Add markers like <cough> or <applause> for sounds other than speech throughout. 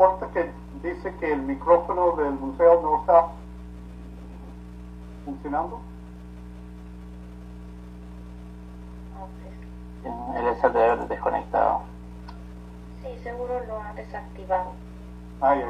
importa que dice que el micrófono del museo no está funcionando? El haber desconectado. Sí, seguro lo ha desactivado. Ay,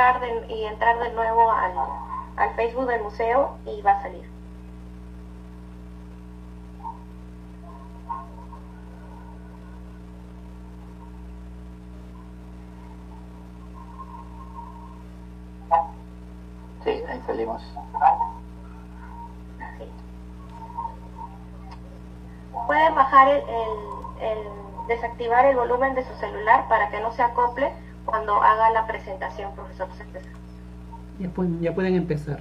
entrar de- y entrar de nuevo al, al Facebook del museo y va a salir. Sí, ahí salimos. Sí. Puede bajar el, el- el- desactivar el volumen de su celular para que no se acople haga la presentación, profesor César. Ya pueden empezar.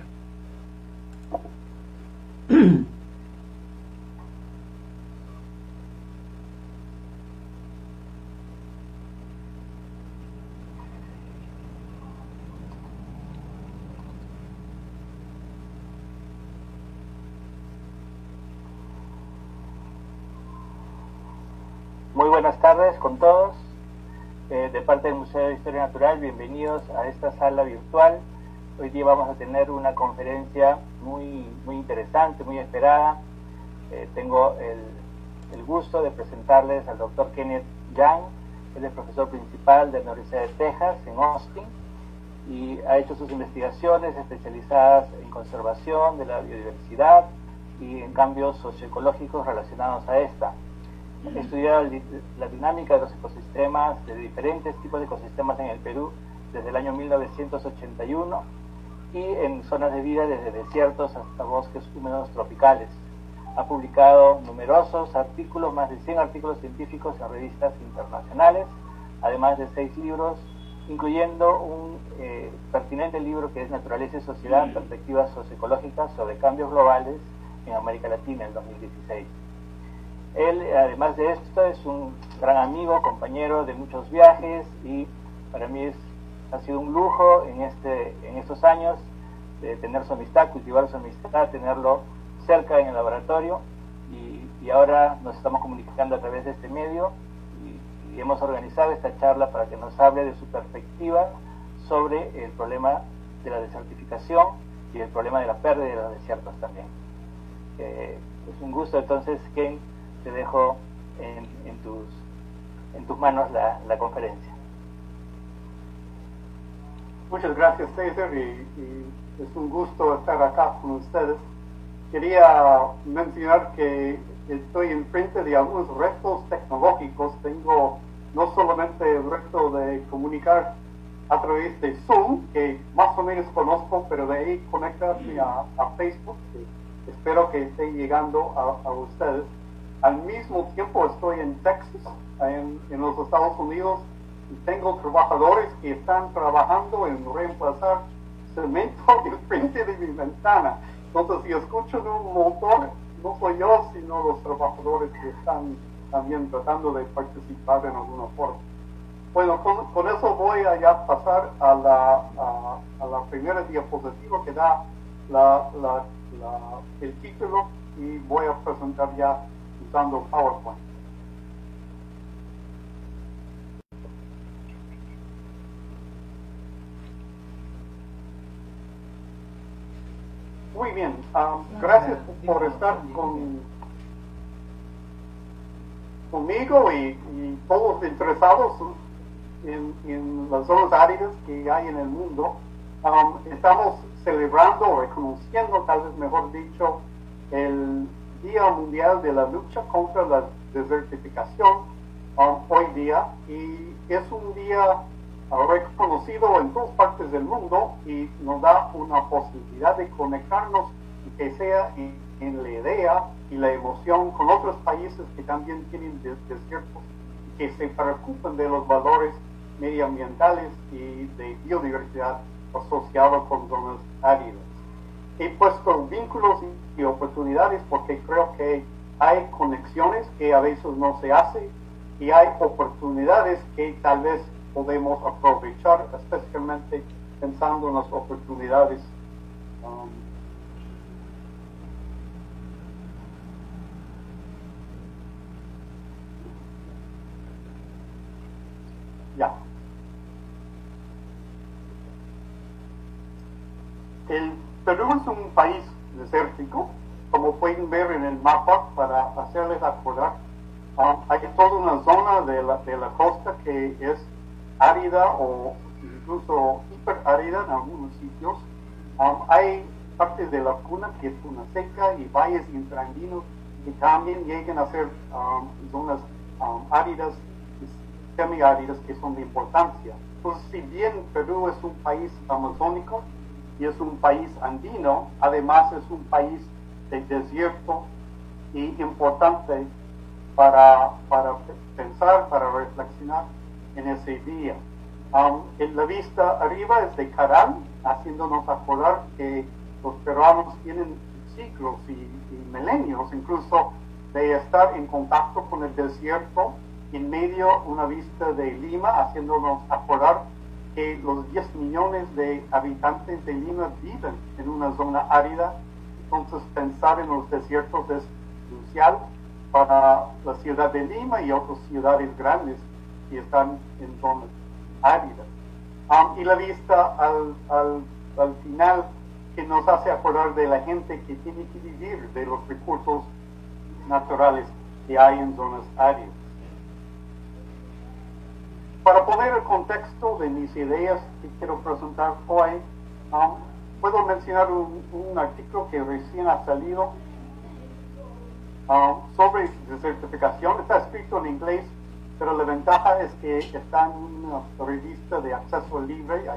Muy buenas tardes con todos. Eh, de parte del Museo de Historia Natural, bienvenidos a esta sala virtual. Hoy día vamos a tener una conferencia muy, muy interesante, muy esperada. Eh, tengo el, el gusto de presentarles al doctor Kenneth Young, él es profesor principal de la Universidad de Texas en Austin y ha hecho sus investigaciones especializadas en conservación de la biodiversidad y en cambios socioecológicos relacionados a esta. Estudiado la dinámica de los ecosistemas, de diferentes tipos de ecosistemas en el Perú desde el año 1981 y en zonas de vida desde desiertos hasta bosques húmedos tropicales. Ha publicado numerosos artículos, más de 100 artículos científicos en revistas internacionales, además de seis libros, incluyendo un eh, pertinente libro que es Naturaleza y Sociedad, Perspectivas Socioecológicas sobre Cambios Globales en América Latina en 2016. Él, además de esto, es un gran amigo, compañero de muchos viajes y para mí es, ha sido un lujo en, este, en estos años de tener su amistad, cultivar su amistad, tenerlo cerca en el laboratorio y, y ahora nos estamos comunicando a través de este medio y, y hemos organizado esta charla para que nos hable de su perspectiva sobre el problema de la desertificación y el problema de la pérdida de los desiertos también. Eh, es un gusto entonces, Ken, te dejo en, en tus, en tus manos la, conferencia. Muchas gracias, César, y, es un gusto estar acá con ustedes. Quería mencionar que estoy enfrente de algunos retos tecnológicos. Tengo no solamente el reto de comunicar a través de Zoom, que más o menos conozco, pero de ahí conectarme a, Facebook, espero que esté llegando a ustedes. Al mismo tiempo estoy en Texas, en, en los Estados Unidos, y tengo trabajadores que están trabajando en reemplazar cemento <laughs> en frente de mi ventana. Entonces, si escuchan un motor, no soy yo, sino los trabajadores que están también tratando de participar en alguna forma. Bueno, con, con eso voy a ya pasar a la, a, a la primera diapositiva que da la, la- el título y voy a presentar ya usando PowerPoint. Muy bien, ah, gracias por estar con, conmigo y, y todos interesados en, en las zonas áridas que hay en el mundo. Um, estamos celebrando reconociendo, tal vez mejor dicho, el Día Mundial de la Lucha contra la Desertificación um, hoy día y es un día uh, reconocido en todas partes del mundo y nos da una posibilidad de conectarnos que sea en, la idea y la emoción con otros países que también tienen desiertos que se preocupen de los valores medioambientales y de biodiversidad asociados con zonas áridas. He puesto vínculos y oportunidades porque creo que hay conexiones que a veces no se hacen y hay oportunidades que tal vez podemos aprovechar, especialmente pensando en las oportunidades um, ya. El Perú es un país desértico, como pueden ver en el mapa, para hacerles acordar, um, hay toda una zona de la, de la costa que es árida o incluso hiperárida en algunos sitios. Um, hay partes de la cuna que es una seca y valles intrandinos que también llegan a ser um, zonas um, áridas semiáridas que son de importancia. Entonces, si bien Perú es un país amazónico y es un país andino, además es un país de desierto y importante para, para pensar, para reflexionar en ese día. en la vista arriba es de Caral, haciéndonos acordar que los peruanos tienen ciclos y, milenios, incluso de estar en contacto con el desierto, en medio una vista de Lima, haciéndonos acordar que los 10 millones de habitantes de Lima viven en una zona árida, entonces pensar en los desiertos es crucial para la ciudad de Lima y otras ciudades grandes y están en zonas áridas. Um, y la vista al, al, al, final que nos hace acordar de la gente que tiene que vivir de los recursos naturales que hay en zonas áridas. Para poner el contexto de mis ideas que quiero presentar hoy, um, puedo mencionar un, un, artículo que recién ha salido um, sobre desertificación. Está escrito en inglés, pero la ventaja es que está en una revista de acceso libre,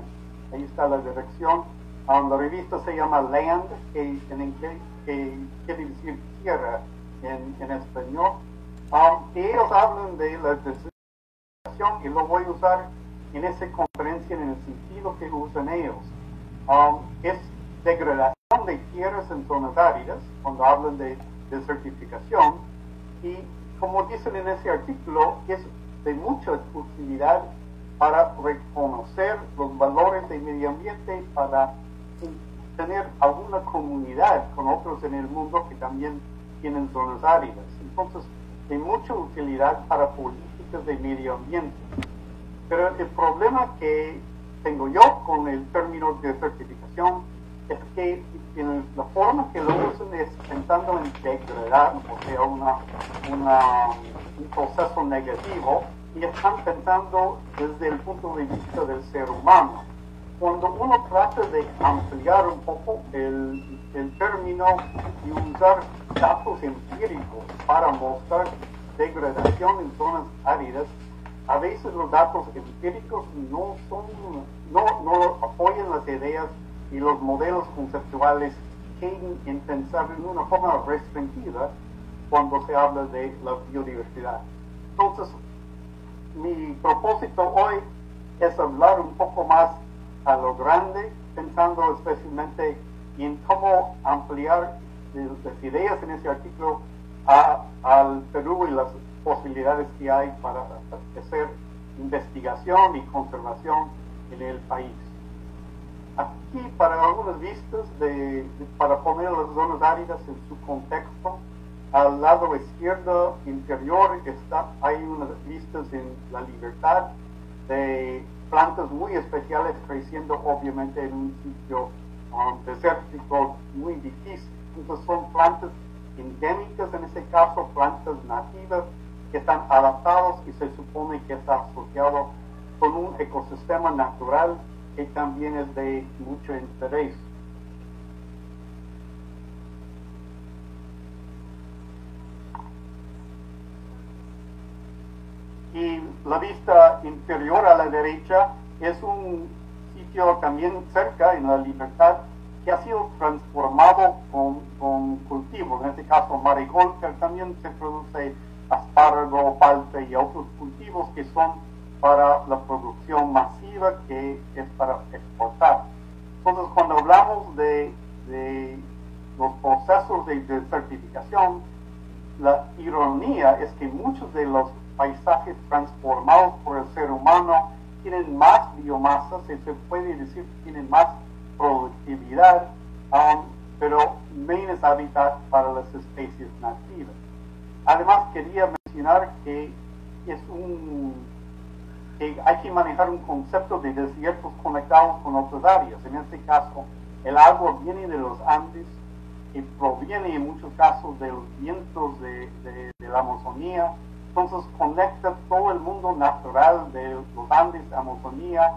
ahí, está la dirección. Um, la revista se llama Land, que en inglés que quiere decir tierra en, en español. Um, y ellos hablan de la y lo voy a usar en esa conferencia en el sentido que usan ellos. Um, es degradación de tierras en zonas áridas, cuando hablan de desertificación, y como dicen en ese artículo, es de mucha utilidad para reconocer los valores del medio ambiente, para tener alguna comunidad con otros en el mundo que también tienen zonas áridas. Entonces, de mucha utilidad para de medio ambiente. Pero el problema que tengo yo con el término de certificación es que en la forma que lo usan es pensando en degradar, o sea, una, un proceso negativo, y están pensando desde el punto de vista del ser humano. Cuando uno trata de ampliar un poco el, el término y usar datos empíricos para mostrar degradación en zonas áridas, a veces los datos empíricos no son, no, no apoyan las ideas y los modelos conceptuales en, en pensar en una forma restringida cuando se habla de la biodiversidad. Entonces, mi propósito hoy es hablar un poco más a lo grande, pensando especialmente en cómo ampliar las ideas en ese artículo al Perú y las posibilidades que hay para hacer investigación y conservación en el país. Aquí, para algunas vistas, de, para poner las zonas áridas en su contexto, al lado izquierdo inferior está, hay unas vistas en la libertad de plantas muy especiales creciendo obviamente en un sitio um, desértico muy difícil. Entonces son plantas endémicas en ese caso, plantas nativas que están adaptados y se supone que está asociado con un ecosistema natural que también es de mucho interés. Y la vista inferior a la derecha es un sitio también cerca en la libertad que ha sido transformado con, con cultivos. En este caso, marigold, pero también se produce espárrago, palta y otros cultivos que son para la producción masiva que es para exportar. Entonces, cuando hablamos de, de los procesos de desertificación, la ironía es que muchos de los paisajes transformados por el ser humano tienen más biomasa, se, puede decir que tienen más productividad, pero menos hábitat para las especies nativas. Además, quería mencionar que es un que hay que manejar un concepto de desiertos conectados con otras áreas. En este caso, el agua viene de los Andes y proviene en muchos casos de los vientos de, de la Amazonía, entonces conecta todo el mundo natural de los Andes, Amazonía,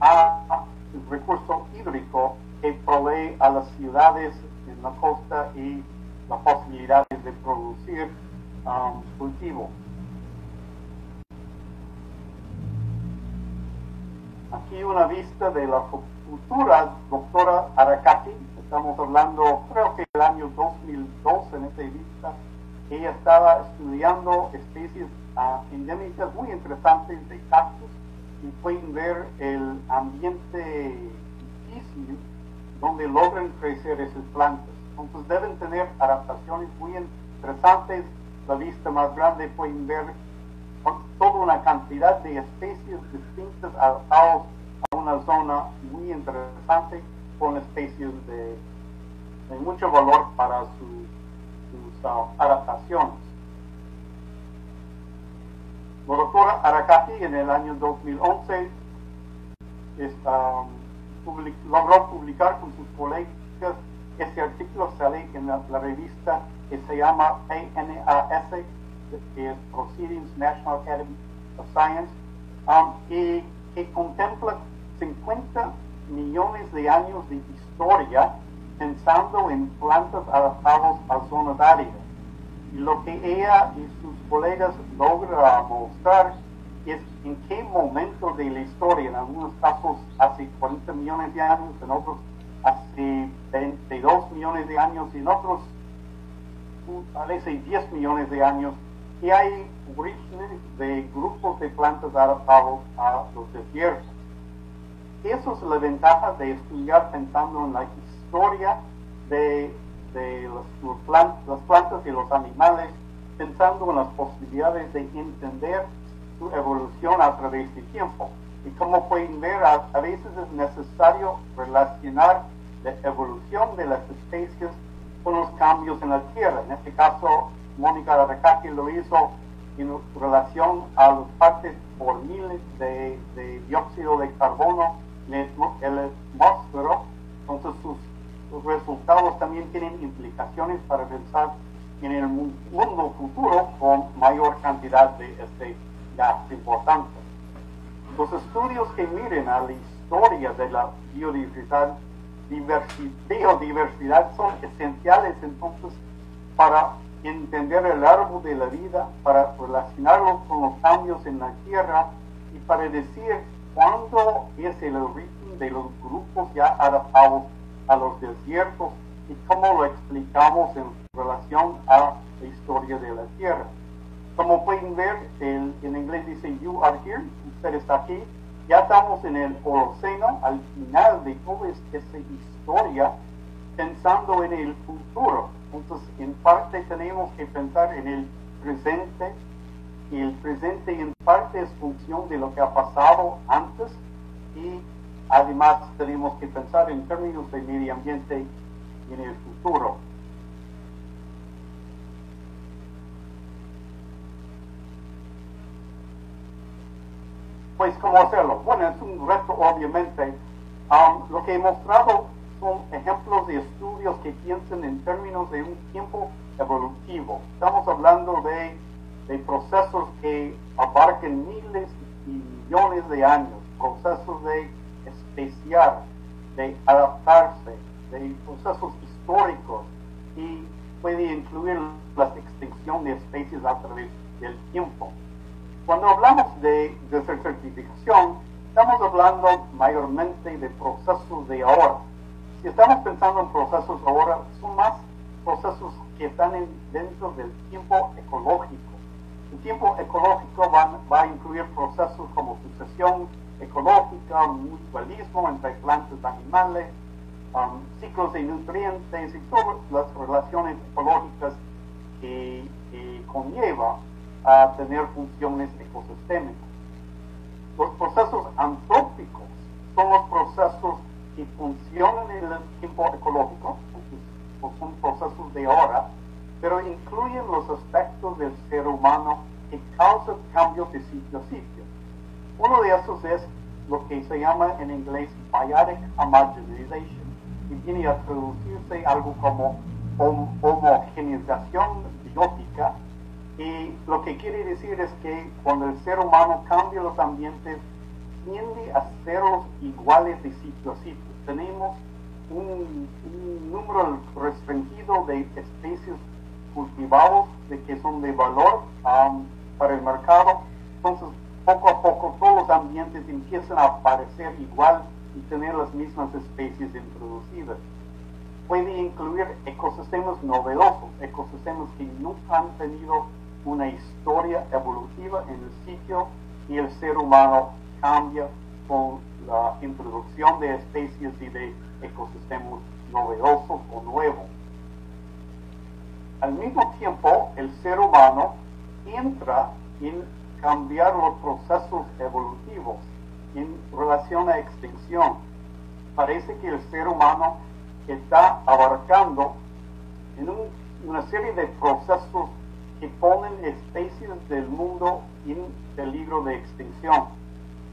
a recurso hídrico que provee a las ciudades en la costa y la posibilidad de producir um, cultivo. Aquí una vista de la futura doctora Aracati, estamos hablando creo que el año 2002 en esta vista, ella estaba estudiando especies uh, endémicas muy interesantes de cactus y pueden ver el ambiente difícil donde logran crecer esas plantas. Entonces deben tener adaptaciones muy interesantes. La vista más grande pueden ver toda una cantidad de especies distintas adaptadas a una zona muy interesante con especies de, de mucho valor para sus adaptaciones. La doctora Aracati en el año 2011 logró publicar con sus colegas este artículo sale en la, revista que se llama PNAS, que es Proceedings National Academy of Science, um, y que contempla 50 millones de años de historia pensando en plantas adaptadas a zonas áridas. Lo que ella y sus colegas logran mostrar es en qué momento de la historia, en algunos casos hace 40 millones de años, en otros hace 22 millones de años, y en otros parece 10 millones de años, que hay orígenes de grupos de plantas adaptados a los desiertos. Eso es la ventaja de estudiar pensando en la historia de, las, plantas, y los animales, pensando en las posibilidades de entender su evolución a través del tiempo. Y como pueden ver, a, veces es necesario relacionar la evolución de las especies con los cambios en la Tierra. En este caso, Mónica Arrecaki lo hizo en relación a las partes por miles de, dióxido de carbono en el, el atmósfero. Entonces, sus los resultados también tienen implicaciones para pensar en el mundo futuro con mayor cantidad de este gas importante. Los estudios que miren a la historia de la biodiversidad, biodiversidad son esenciales entonces para entender el árbol de la vida, para relacionarlo con los cambios en la tierra y para decir cuándo es el origen de los grupos ya adaptados a los desiertos y cómo lo explicamos en relación a la historia de la Tierra. Como pueden ver, en inglés dice you are here, usted está aquí. Ya estamos en el Holoceno, al final de toda esta historia, pensando en el futuro. Entonces, en parte tenemos que pensar en el presente, y el presente en parte es función de lo que ha pasado antes y Además, tenemos que pensar en términos de medio ambiente en el futuro. Pues, ¿cómo hacerlo? Bueno, es un reto, obviamente. Um, lo que he mostrado son ejemplos de estudios que piensan en términos de un tiempo evolutivo. Estamos hablando de, de procesos que abarcan miles y millones de años, procesos de especial, de adaptarse, de procesos históricos y puede incluir la extinción de especies a través del tiempo. Cuando hablamos de desertificación, estamos hablando mayormente de procesos de ahora. Si estamos pensando en procesos ahora, son más que están dentro del tiempo ecológico. El tiempo ecológico va, va a incluir procesos como sucesión ecológica, mutualismo entre plantas y animales, um, ciclos de nutrientes y todas las relaciones ecológicas que conlleva a tener funciones ecosistémicas. Los procesos antrópicos son los procesos que funcionan en el tiempo ecológico, son procesos de hora, pero incluyen los aspectos del ser humano que causan cambios de sitio a sitio. Uno de esos es lo que se llama en inglés biotic homogenization, y viene a traducirse algo como homogenización biótica, y lo que quiere decir es que cuando el ser humano cambia los ambientes, tiende a serlos iguales de sitio a sitio. Tenemos un, número restringido de especies cultivados de que son de valor para el mercado. Entonces, poco a poco todos los ambientes empiezan a aparecer igual y tener las mismas especies introducidas. Puede incluir ecosistemas novedosos, ecosistemas que nunca han tenido una historia evolutiva en el sitio y el ser humano cambia con la introducción de especies y de ecosistemas novedosos o nuevos. Al mismo tiempo, el ser humano entra en cambiar los procesos evolutivos en relación a extinción. Parece que el ser humano está abarcando en una serie de procesos ponen especies del mundo en peligro de extinción.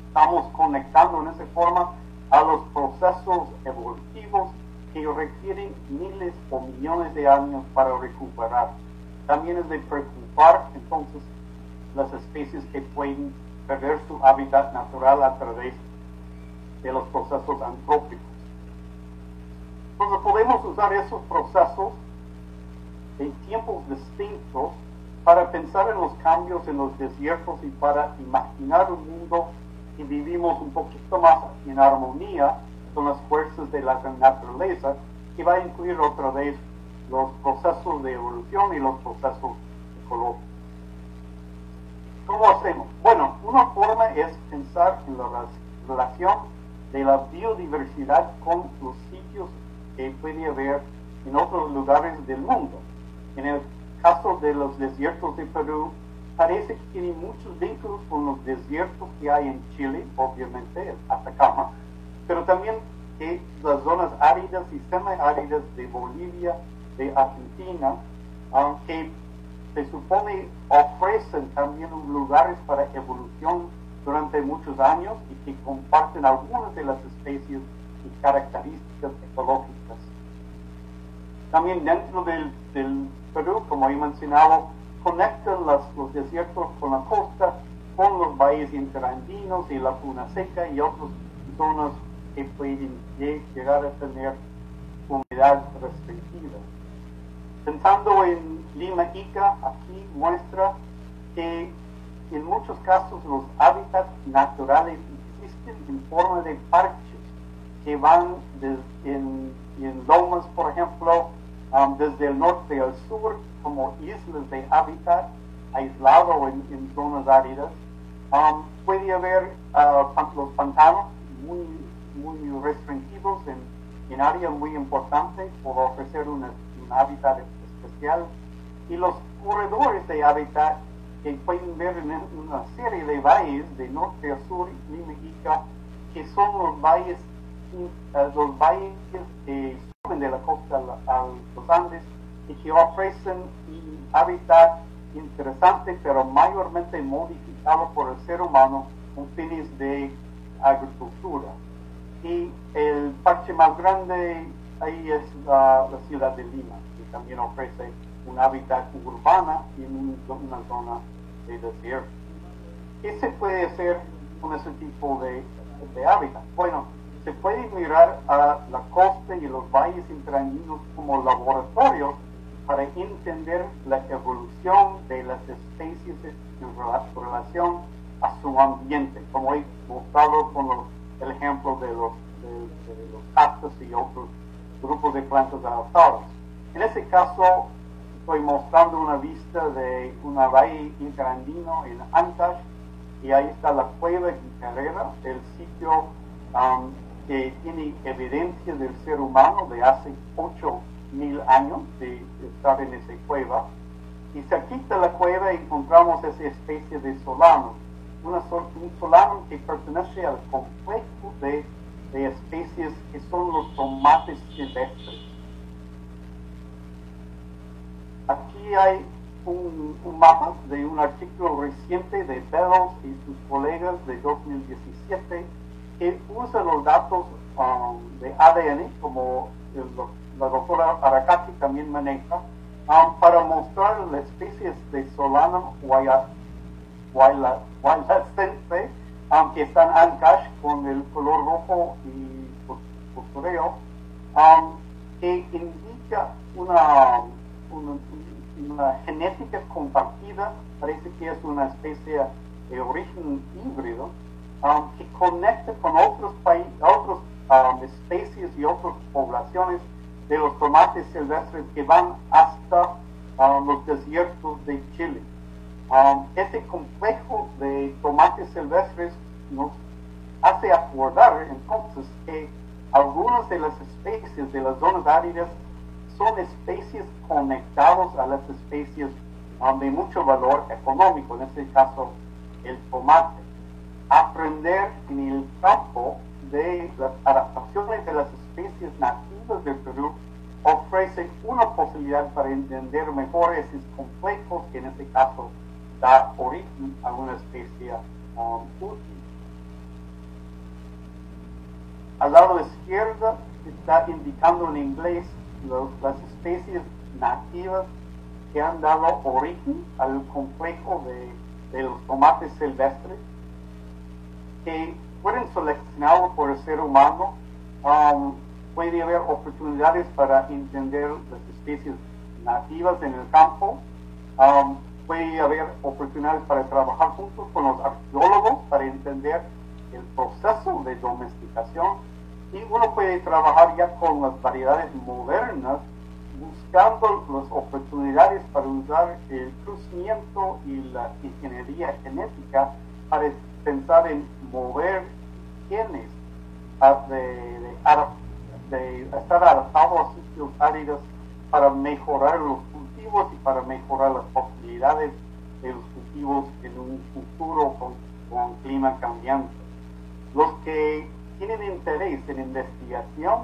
Estamos conectando en esa forma a los procesos evolutivos que requieren miles o millones de años para recuperar. También es de preocupar entonces las especies que pueden perder su hábitat natural a través de los procesos antrópicos. Entonces podemos usar esos procesos en tiempos distintos para pensar en los cambios en los desiertos y para imaginar un mundo que vivimos un poquito más en armonía con las fuerzas de la naturaleza, que va a incluir otra vez los procesos de evolución y los procesos ecológicos. ¿Cómo hacemos? Bueno, una forma es pensar en la relación de la biodiversidad con los sitios que puede haber en otros lugares del mundo. Caso de los desiertos de Perú, parece que tiene muchos vínculos con los desiertos que hay en Chile, obviamente, Atacama, pero también que las zonas áridas y semiáridas de Bolivia, de Argentina, aunque se supone ofrecen también lugares para evolución durante muchos años y que comparten algunas de las especies y características ecológicas. También dentro del, del Perú, como he mencionado, conectan los desiertos con la costa, con los valles interandinos y la puna seca y otras zonas que pueden llegar a tener humedad restringida. Pensando en Lima Ica, aquí muestra que en muchos casos los hábitats naturales existen en forma de parches que van en, en lomas, por ejemplo, Um, desde el norte al sur como islas de hábitat aislado en, zonas áridas. Um, puede haber uh, los pantanos muy, muy restringidos en, en área muy importante por ofrecer un hábitat especial y los corredores de hábitat que pueden ver en una serie de valles de norte a sur y que son los valles, uh, los valles que de la costa a, los Andes y que ofrecen un hábitat interesante, pero mayormente modificado por el ser humano con fines de agricultura. Y el parche más grande ahí es la, ciudad de Lima, que también ofrece un hábitat urbano en una zona de desierto. ¿Qué se puede hacer con ese tipo de hábitat? Bueno, se puede mirar a la costa y los valles interandinos como laboratorios para entender la evolución de las especies en relación a su ambiente, como he mostrado con el ejemplo de los, de, los y otros grupos de plantas adaptadas. En ese caso, estoy mostrando una vista de una valle interandino en Ancash y ahí está la cueva Guitarrera, el sitio um, que tiene evidencia del ser humano de hace 8.000 años de estar en esa cueva. Y cerquita de la cueva encontramos esa especie de solano, una, un solano que pertenece al complejo de, de especies que son los tomates silvestres. Aquí hay un, un, mapa de un artículo reciente de Bellows y sus colegas de 2017 que usa los datos um, de ADN, como la doctora Aracati también maneja, um, para mostrar las especies de Solanum wailacense, um, que están Ancash con el color rojo y postureo, um, que indica una, una genética compartida, parece que es una especie de origen híbrido, um, que conecta con otros países, otras um, especies y otras poblaciones de los tomates silvestres que van hasta um, los desiertos de Chile. este complejo de tomates silvestres nos hace acordar entonces que algunas de las especies de las zonas áridas son especies conectadas a las especies de mucho valor económico, en este caso el tomate aprender en el campo de las adaptaciones de las especies nativas del Perú ofrece una posibilidad para entender mejor esos complejos que en este caso da origen a una especie um, útil. Al lado izquierdo está indicando en inglés las especies nativas que han dado origen al complejo de los tomates silvestres que fueron seleccionados por el ser humano, um, puede haber oportunidades para entender las especies nativas en el campo, um, puede haber oportunidades para trabajar juntos con los arqueólogos para entender el proceso de domesticación. Y uno puede trabajar ya con las variedades modernas buscando las oportunidades para usar el crecimiento y la ingeniería genética para pensar en mover genes de, estar adaptados a sitios áridos para mejorar los cultivos y para mejorar las posibilidades de los cultivos en un futuro con, con clima cambiante. Los que tienen interés en investigación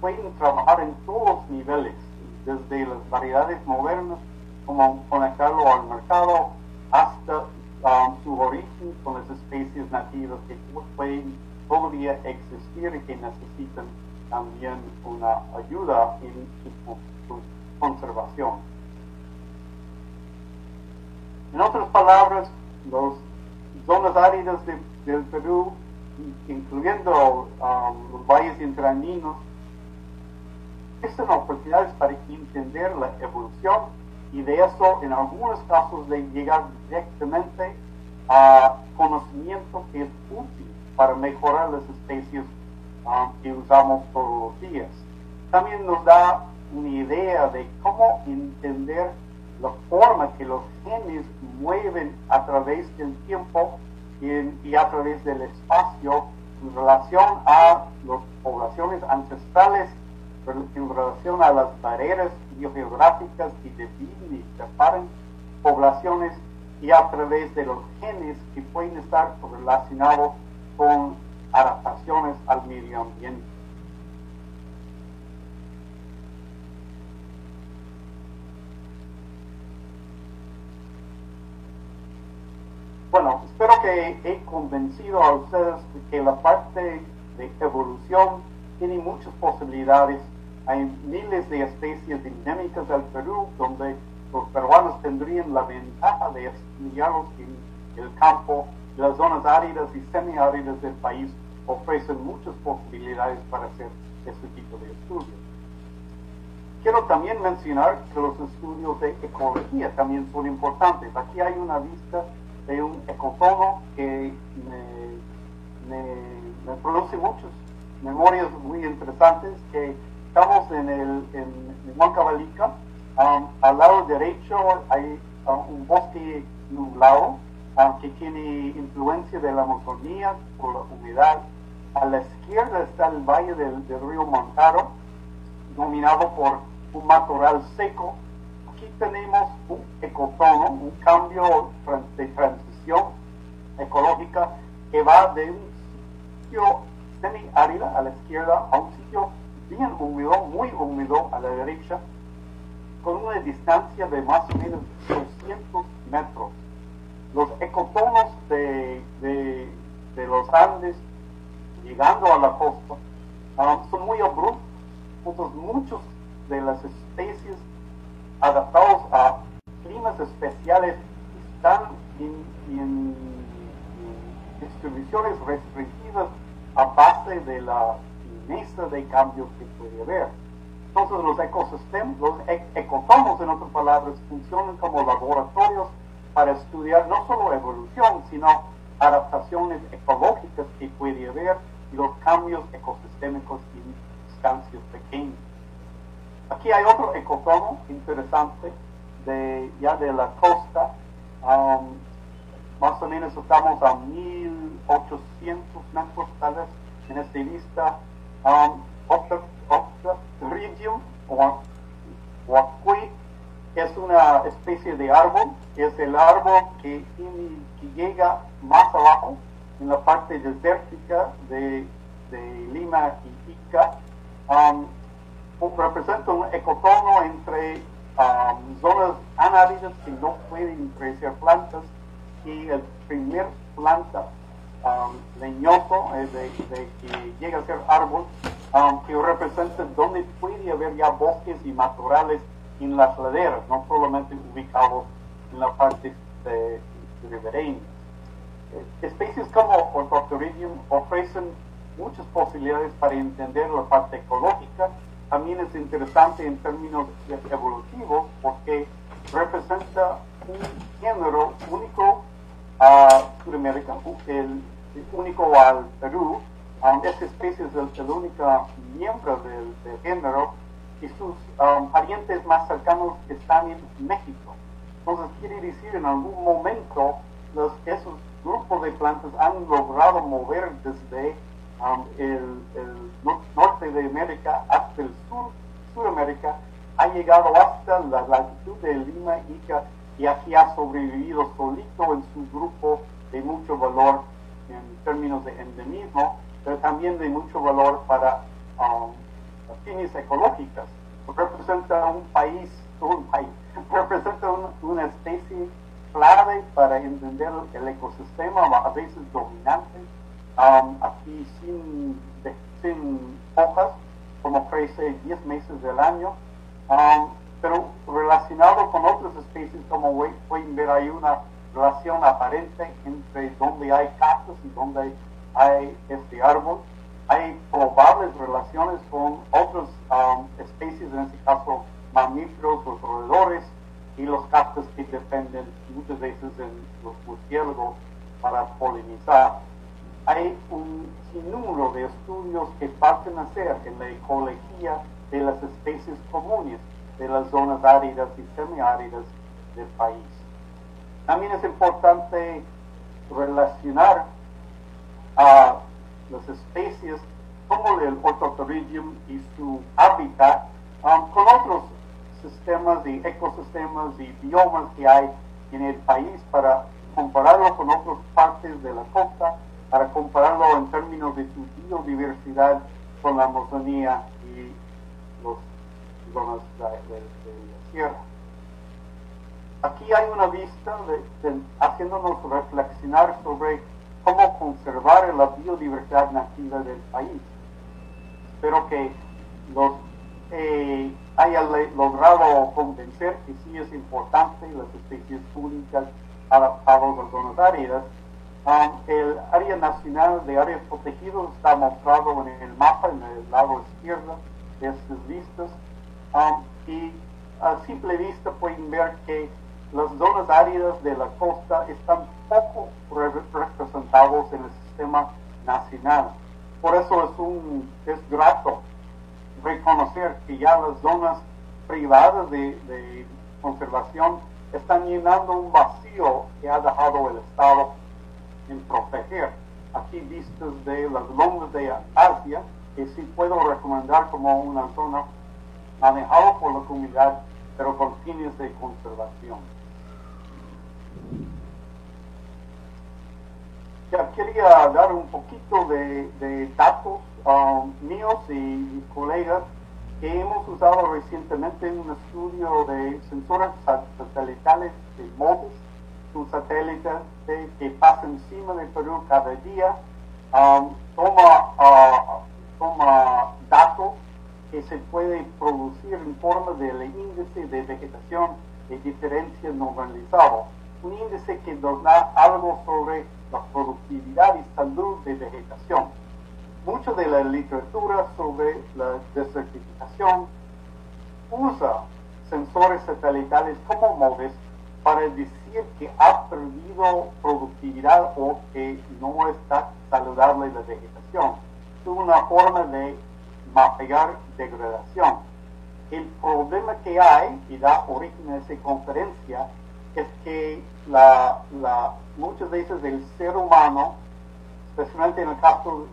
pueden trabajar en todos los niveles, desde las variedades modernas, como conectarlo al mercado, hasta um, su origen con las especies nativas que pueden todavía existir y que necesitan también una ayuda en su, conservación. En otras palabras, las zonas áridas del Perú, incluyendo um, los valles interandinos, son oportunidades para entender la evolución y de eso en algunos casos de llegar directamente a conocimiento que es útil para mejorar las especies um, que usamos todos los días. También nos da una idea de cómo entender la forma que los genes mueven a través del tiempo y, a través del espacio en relación a las poblaciones ancestrales en relación a las barreras biogeográficas que dividen y separan poblaciones y a través de los genes que pueden estar relacionados con adaptaciones al medio ambiente. Bueno, espero que he convencido a ustedes de que la parte de evolución tiene muchas posibilidades hay miles de especies endémicas del Perú donde los peruanos tendrían la ventaja de estudiarlos en el campo. Las zonas áridas y semiáridas del país ofrecen muchas posibilidades para hacer este tipo de estudios. Quiero también mencionar que los estudios de ecología también son importantes. Aquí hay una vista de un ecotono que me, me, me produce muchas memorias muy interesantes que Estamos en, el, en, Huancavelica Um, al lado derecho hay uh, un bosque nublado um, que tiene influencia de la Amazonía por la humedad. A la izquierda está el valle del, río Montaro, dominado por un matorral seco. Aquí tenemos un ecotono, un cambio de transición ecológica que va de un sitio semi-árido a la izquierda a un sitio bien húmedo, muy húmedo a la derecha, con una distancia de más o menos 200 metros. Los ecotonos de, de, los Andes, llegando a la costa, um, son muy abruptos. Entonces, muchos de las especies adaptados a climas especiales están en distribuciones restringidas a base de la mesa de cambios que puede haber. Entonces los ecosistemas, los ecotomos en otras palabras, funcionan como laboratorios para estudiar no solo evolución, sino adaptaciones ecológicas que puede haber y los cambios ecosistémicos en distancias pequeñas. Aquí hay otro ecotomo interesante de, ya de la costa. Um, más o menos estamos a 1800 metros tal vez en esta vista. Um, region, o Huacui, es una especie de árbol, es el árbol que, que llega más abajo, en la parte desértica de, de Lima y Ica. Um, representa un ecotono entre um, zonas anáridas que no pueden crecer plantas y el primer planta um, leñoso eh, de, que llega a ser árbol um, que representa donde puede haber ya bosques y matorrales en las laderas, no solamente ubicados en la parte de, ribereña. Eh, especies como Orthopteridium ofrecen muchas posibilidades para entender la parte ecológica también es interesante en términos evolutivos porque representa un género único a Sudamérica, el, único al Perú. Um, esta especie es el, único miembro del, género y sus um, parientes más cercanos están en México. Entonces quiere decir en algún momento los, esos grupos de plantas han logrado mover desde Um, el, norte de América hasta el sur, Suramérica, ha llegado hasta la latitud de Lima Ica y aquí ha sobrevivido solito en su grupo de mucho valor en términos de endemismo, pero también de mucho valor para um, fines ecológicas. Representa un país, un país, <laughs> representa un, una especie clave para entender el ecosistema, a veces dominante, Um, aquí sin, de, sin hojas, como crece 10 meses del año, um, pero relacionado con otras especies, como pueden ver, hay una relación aparente entre donde hay casas y donde hay este árbol. Hay probables relaciones con otras um, especies, en este caso mamíferos, los roedores y los cactus que dependen muchas veces de los murciélagos para polinizar hay un sinnúmero de estudios que parten a hacer en la ecología de las especies comunes de las zonas áridas y semiáridas del país. También es importante relacionar a las especies como el Orthopteridium y su hábitat um, con otros sistemas y ecosistemas y biomas que hay en el país para compararlo con otras partes de la costa para compararlo en términos de su biodiversidad con la Amazonía y los zonas de la sierra. Aquí hay una vista de, de, haciéndonos reflexionar sobre cómo conservar la biodiversidad nativa del país. Espero que los eh, haya logrado convencer que sí es importante las especies únicas adaptadas a zonas áridas Um, el área nacional de áreas protegidas está mostrado en el mapa, en el lado izquierdo de estas vistas. Um, y a simple vista pueden ver que las zonas áridas de la costa están poco representados en el sistema nacional. Por eso es, un, es grato reconocer que ya las zonas privadas de, conservación están llenando un vacío que ha dejado el Estado en proteger. Aquí vistas de las lomas de Asia, que sí puedo recomendar como una zona manejada por la comunidad, pero con fines de conservación. Quería dar un poquito de, datos um, míos y colegas. Que hemos usado recientemente en un estudio de sensores satelitales de MODES, un satélite que pasa encima de Perú cada día, um, toma, uh, toma datos que se puede producir en forma del índice de vegetación de diferencia normalizado, un índice que nos da algo sobre la productividad y salud de vegetación. Mucho de la literatura sobre la desertificación usa sensores satelitales como MODES para decir que ha perdido productividad o que no está saludable la vegetación. Es una forma de mapear degradación. El problema que hay, y da origen a esa conferencia, es que la, la, muchas veces el ser humano, especialmente en el caso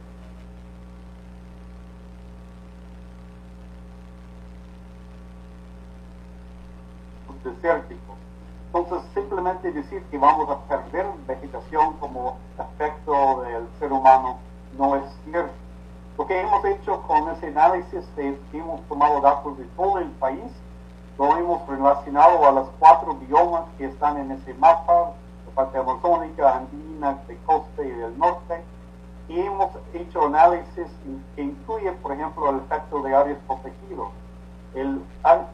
desérticos. Entonces, simplemente decir que vamos a perder vegetación como efecto del ser humano no es cierto. Lo que hemos hecho con ese análisis es que hemos tomado datos de todo el país, lo hemos relacionado a las cuatro biomas que están en ese mapa, la parte amazónica, andina, de costa y del norte, y hemos hecho análisis que incluye, por ejemplo, el efecto de áreas protegidas.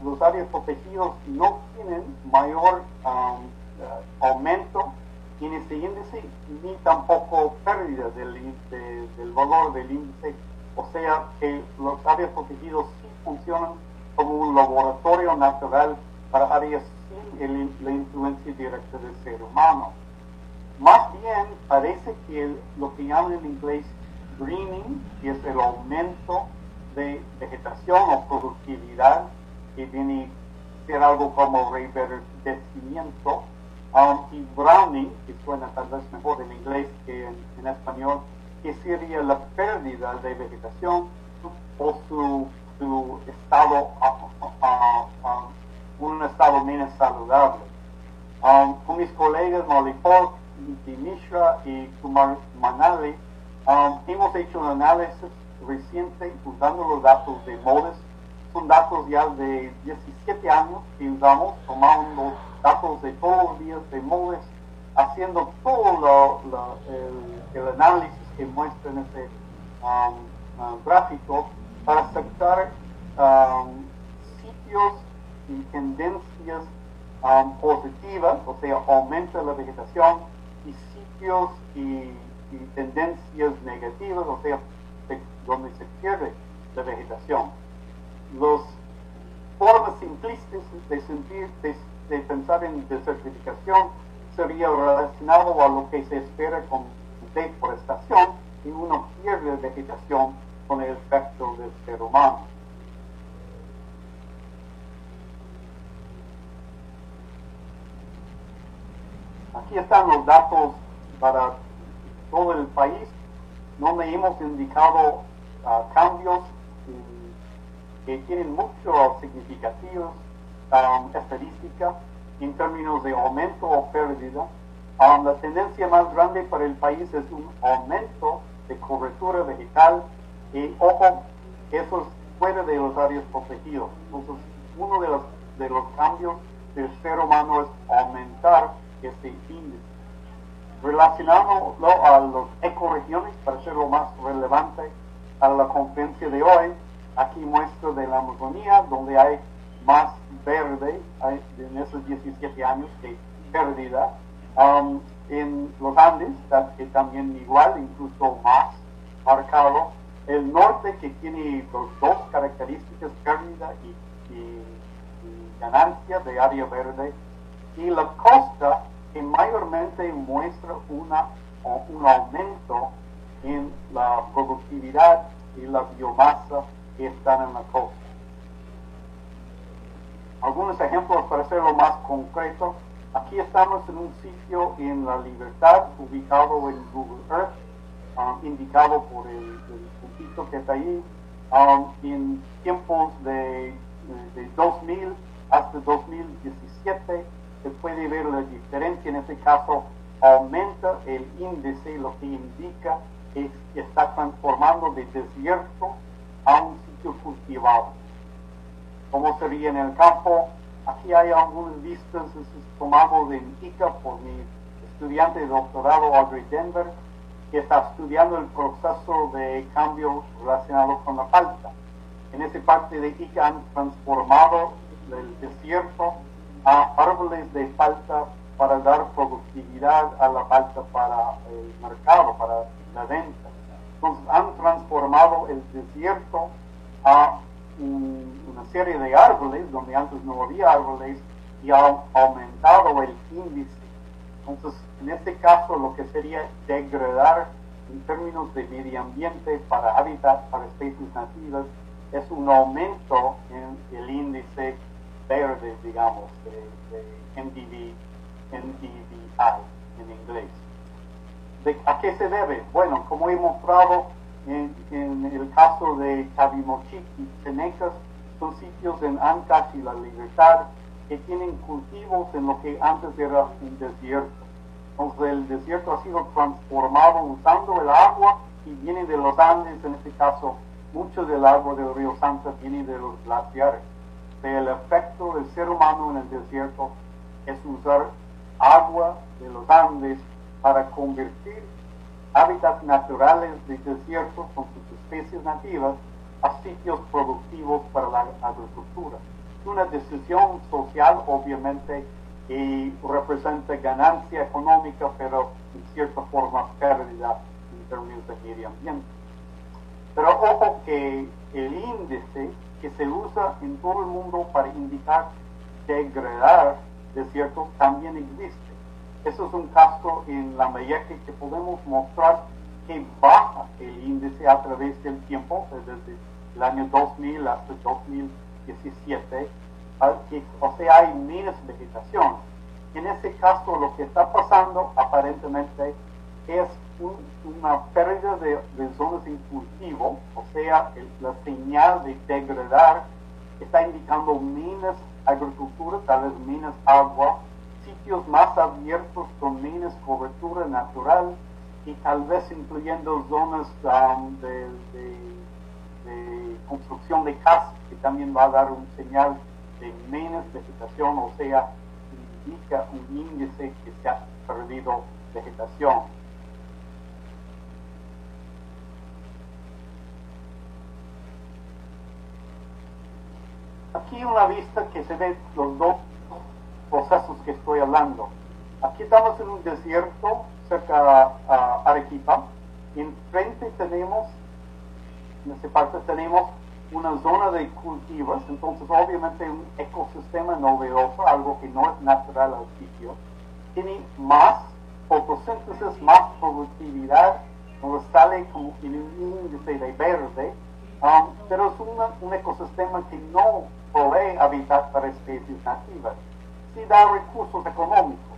Los áreas protegidas no tienen mayor um, uh, aumento en ese índice ni tampoco pérdida del, de, del valor del índice o sea que los áreas protegidas sí funcionan como un laboratorio natural para áreas el, la influencia directa del ser humano. Más bien parece que el, lo que llaman en inglés greening, que es el aumento de vegetación o productividad, que viene a ser algo como reverdecimiento, um, y browning, que suena tal vez mejor en inglés que en, en español, que sería la pérdida de vegetación o su, su estado, uh, uh, uh, un estado menos saludable. Um, con mis colegas Molly Falk, Niti Mishra y Kumar Manali, um, hemos hecho un análisis reciente usando los datos de MODES. Son datos ya de 17 años que usamos, tomando datos de todos los días de MODES, haciendo todo lo, el, análisis que muestra en ese um, uh, gráfico para sacar um, sitios y tendencias um, positivas, o sea, aumenta la vegetación, y sitios y, tendencias negativas, o sea, de, donde se pierde la vegetación. Las formas simplistas de, sentir, de, de pensar en desertificación sería relacionado a lo que se espera con deforestación y uno pierde vegetación con el efecto del ser humano. Aquí están los datos para todo el país, donde hemos indicado uh, cambios um, que tienen mucho significativos um, estadística en términos de aumento o pérdida. Um, la tendencia más grande para el país es un aumento de cobertura vegetal. Y, ojo, eso es fuera de los áreas protegidas. Entonces, uno de los, de los cambios del ser humano es aumentar este índice. Relacionándolo a las ecoregiones, para ser lo más relevante a la conferencia de hoy, aquí muestro de la Amazonía, donde hay más verde hay, en esos 17 años que pérdida Um, en los Andes, que también igual, incluso más marcado. El norte, que tiene los dos características, pérdida y, y ganancia de área verde. Y la costa, que mayormente muestra una, un aumento en la productividad y la biomasa que están en la costa. algunos ejemplos para hacerlo más concreto. Aquí estamos en un sitio en La Libertad, ubicado en Google Earth, ah, indicado por el, el, puntito que está ahí. Um, en tiempos de, de 2000 hasta 2017 se puede ver la diferencia. En este caso, aumenta el índice, lo que indica es que está transformando de desierto a un sitio cultivado. ¿Cómo sería en el campo? Aquí hay algunas vistas tomados en ICA por mi estudiante de doctorado Audrey Denver, que está estudiando el proceso de cambio relacionado con la falta. En esa parte de ICA han transformado el desierto a árboles de falta para dar productividad a la falta para el mercado, para la venta. Entonces han transformado el desierto a una serie de árboles donde antes no había árboles y han aumentado el índice. Entonces, en este caso, lo que sería degradar en términos de medio ambiente para hábitat, para especies nativas, es un aumento en el índice verde, digamos, de, de en inglés. ¿De, ¿A qué se debe? Bueno, como he mostrado en, en el caso de Cabimochic y Chenecas, son sitios en Ancash y La Libertad que tienen cultivos en lo que antes era un desierto. Entonces el desierto ha sido transformado usando el agua y viene de los Andes, en este caso mucho del agua del río Santa viene de los glaciares. El efecto del ser humano en el desierto es usar agua de los Andes para convertir hábitats naturales de desierto con sus especies nativas a sitios productivos para la agricultura. Una decisión social, obviamente, y representa ganancia económica, pero en cierta forma pérdida en términos de medio ambiente. Pero ojo que el índice que se usa en todo el mundo para indicar degradar desiertos también existe. Eso es un caso en la medida que, podemos mostrar que baja el índice a través del tiempo, desde el año 2000 hasta 2017, que, o sea, hay menos vegetación. En ese caso, lo que está pasando aparentemente es un, una pérdida de, zonas en cultivo, o sea, el, la señal de degradar está indicando menos agricultura, tal vez menos agua, sitios más abiertos con menos cobertura natural y tal vez incluyendo zonas um, de, construcción de casas, que también va a dar un señal de menos vegetación, o sea, indica un índice que se ha perdido vegetación. Aquí una vista que se ve los dos procesos que estoy hablando. Aquí estamos en un desierto cerca a Arequipa. Enfrente tenemos, en esta parte tenemos una zona de cultivos, entonces obviamente un ecosistema novedoso, algo que no es natural al sitio. Tiene más fotosíntesis, más productividad, donde sale como en un índice de verde, um, pero es un ecosistema que no provee hábitat para especies nativas sí da recursos económicos,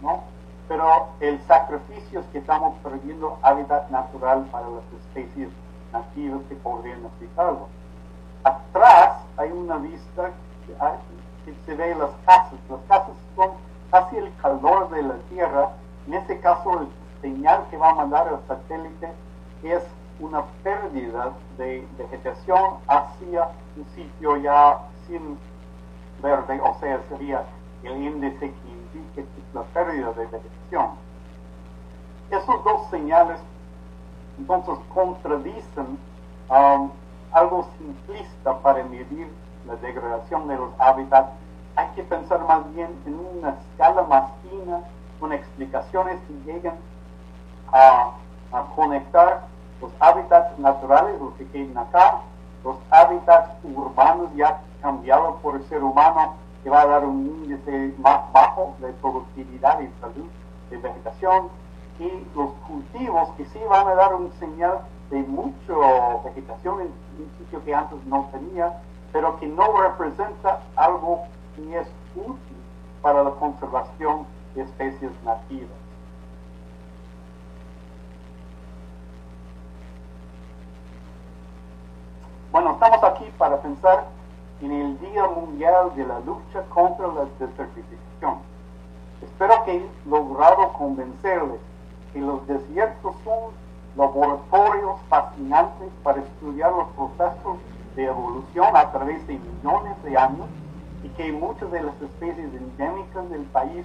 ¿no? Pero el sacrificio es que estamos perdiendo hábitat natural para las especies nativas que podrían necesitarlo. Atrás hay una vista que se ve las casas. Las casas son casi el calor de la Tierra. En este caso, el señal que va a mandar el satélite es una pérdida de vegetación hacia un sitio ya sin verde, o sea, sería el índice que indique la pérdida de vegetación. Esos dos señales entonces contradicen um, algo simplista para medir la degradación de los hábitats. Hay que pensar más bien en una escala más fina, con explicaciones que lleguen a, a conectar los hábitats naturales, los que quedan acá, los hábitats urbanos ya cambiados por el ser humano que va a dar un índice más bajo de productividad y salud de vegetación y los cultivos que sí van a dar un señal de mucha vegetación en un sitio que antes no tenía, pero que no representa algo y es útil para la conservación de especies nativas. Bueno, estamos aquí para pensar en el Día Mundial de la Lucha contra la Desertificación. Espero que he logrado convencerles que los desiertos son laboratorios fascinantes para estudiar los procesos de evolución a través de millones de años y que muchas de las especies endémicas del país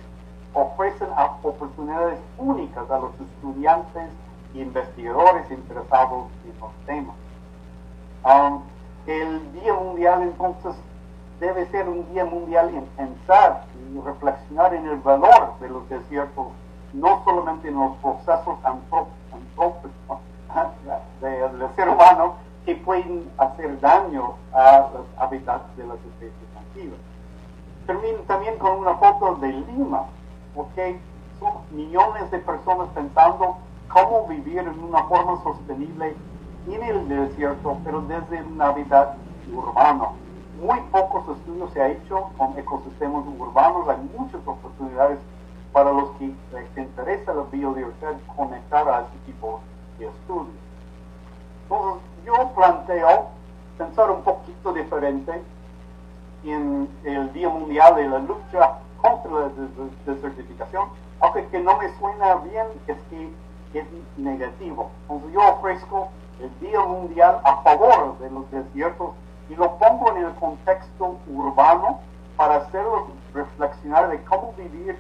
ofrecen oportunidades únicas a los estudiantes e investigadores interesados en los temas. Um, el Día Mundial entonces debe ser un Día Mundial en pensar y reflexionar en el valor de los desiertos, no solamente en los procesos antrópicos <laughs> del ser humano que pueden hacer daño a los hábitats de las especies nativas. Termino también con una foto de Lima, porque son millones de personas pensando cómo vivir en una forma sostenible en el desierto, pero desde un hábitat urbano. Muy pocos estudios se han hecho con ecosistemas urbanos, hay muchas oportunidades para los que les interesa la biodiversidad conectar a este tipo de estudios. Entonces, yo planteo pensar un poquito diferente en el Día Mundial de la Lucha contra la desertificación, aunque que no me suena bien es que es negativo. Entonces yo ofrezco el Día Mundial a favor de los desiertos y lo pongo en el contexto urbano para hacerlos reflexionar de cómo vivir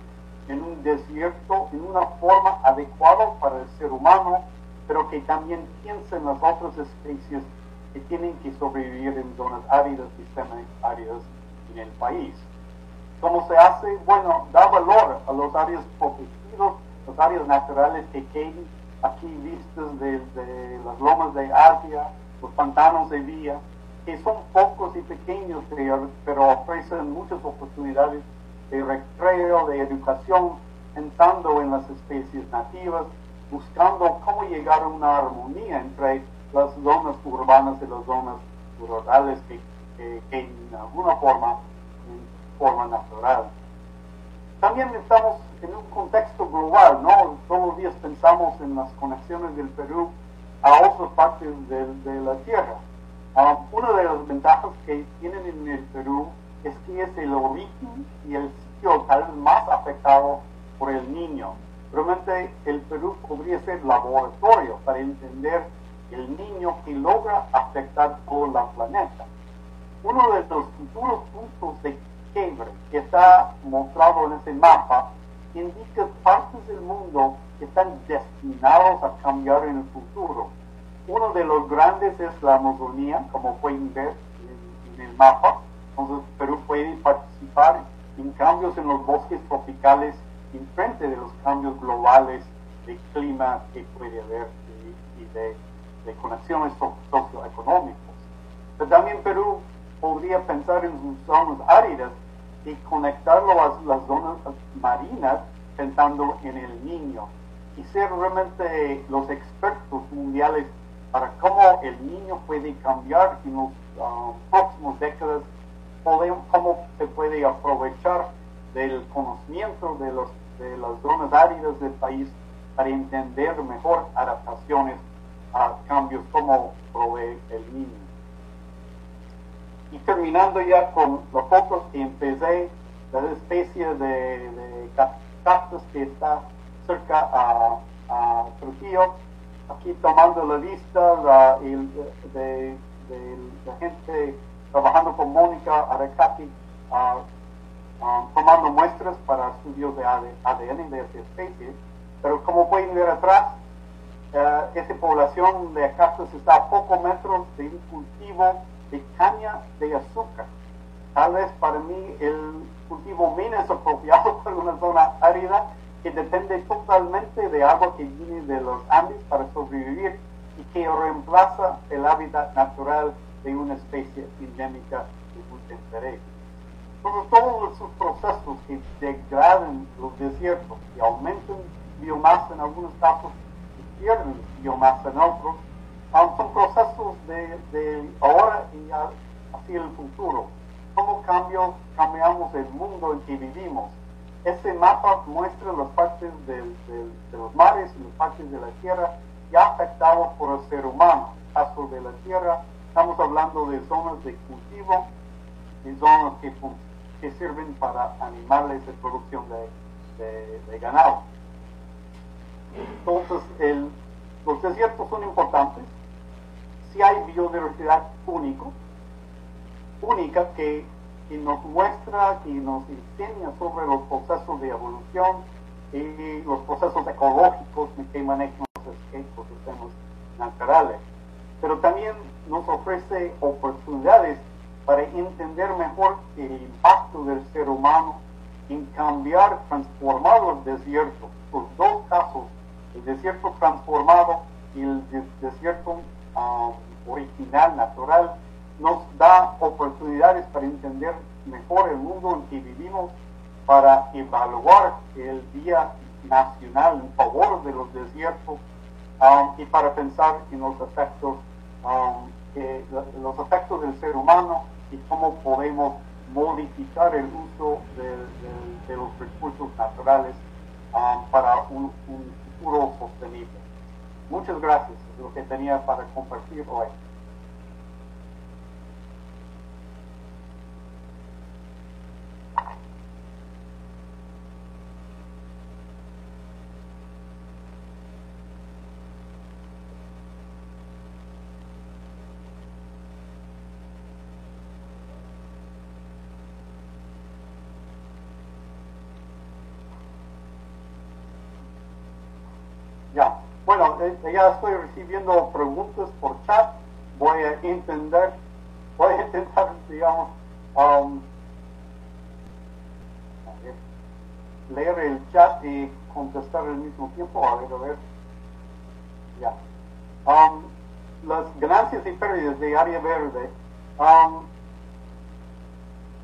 en un desierto en una forma adecuada para el ser humano, pero que también piensen las otras especies que tienen que sobrevivir en zonas áridas y semi-áridas en el país. ¿Cómo se hace? Bueno, da valor a los áreas protegidas, las áreas naturales que queden aquí vistas de, las lomas de Asia, los pantanos de Vía, que son pocos y pequeños, pero ofrecen muchas oportunidades de recreo, de educación, pensando en las especies nativas, buscando cómo llegar a una armonía entre las zonas urbanas y las zonas rurales que, que, que en alguna forma, en forma natural. También estamos en un contexto global, ¿no? Todos los días pensamos en las conexiones del Perú a otras partes de, la Tierra. Ah, una de las ventajas que tienen en el Perú es que es el origen y el sitio tal vez más afectado por el niño. Realmente el Perú podría ser laboratorio para entender el niño que logra afectar todo el planeta. Uno de los futuros puntos de quiebre que está mostrado en ese mapa indica partes del mundo que están destinados a cambiar en el futuro. Uno de los grandes es la Amazonía, como pueden ver en, el mapa. Entonces Perú puede participar en cambios en los bosques tropicales en frente de los cambios globales de clima que puede haber y, de, conexiones socioeconómicas. Pero también Perú podría pensar en sus zonas áridas y conectarlo a las zonas marinas pensando en el niño y ser realmente los expertos mundiales para cómo el niño puede cambiar en los um, próximos décadas, cómo se puede aprovechar del conocimiento de, los, de las zonas áridas del país para entender mejor adaptaciones a cambios como provee el niño. Y terminando ya con los fotos que empecé, las especies de, de cactus que está cerca a, Trujillo, aquí tomando la lista de, la gente trabajando con Mónica Arecati, tomando muestras para estudios de ADN de esa especie. Pero como pueden ver atrás, uh, esa población de cactus está a pocos metros de un cultivo de caña de azúcar. Tal vez para mí el cultivo menos apropiado <laughs> para una zona árida que depende totalmente de agua que viene de los Andes para sobrevivir y que reemplaza el hábitat natural de una especie endémica de interés. Entonces, todos esos procesos que degradan los desiertos, y aumentan biomasa en algunos casos y pierden biomasa en otros, son procesos de, ahora y hacia el futuro. ¿Cómo cambio, cambiamos el mundo en que vivimos. Este mapa muestra las partes de los mares y las partes de la tierra ya afectados por el ser humano. En el caso de la tierra, estamos hablando de zonas de cultivo y zonas que, que sirven para animales de producción de, ganado. Entonces, el, los desiertos son importantes. Si hay biodiversidad único, única que, que nos muestra y nos enseña sobre los procesos de evolución y los procesos ecológicos que manejan ecosistemas naturales. Pero también nos ofrece oportunidades para entender mejor el impacto del ser humano en cambiar, transformar los desiertos. Los dos casos, el desierto transformado y el desierto um, original, natural, nos da oportunidades para entender mejor el mundo en que vivimos, para evaluar el Día Nacional en favor de los desiertos um, y para pensar en los efectos, um, los efectos del ser humano y cómo podemos modificar el uso de, los recursos naturales para un, futuro sostenible. Muchas gracias, lo que tenía para compartir hoy. Ya estoy recibiendo preguntas por chat. Voy a entender, voy a intentar, digamos, um, leer el chat y contestar al mismo tiempo. A ver, a ver. Ya. Um, las ganancias y pérdidas de área verde. Um,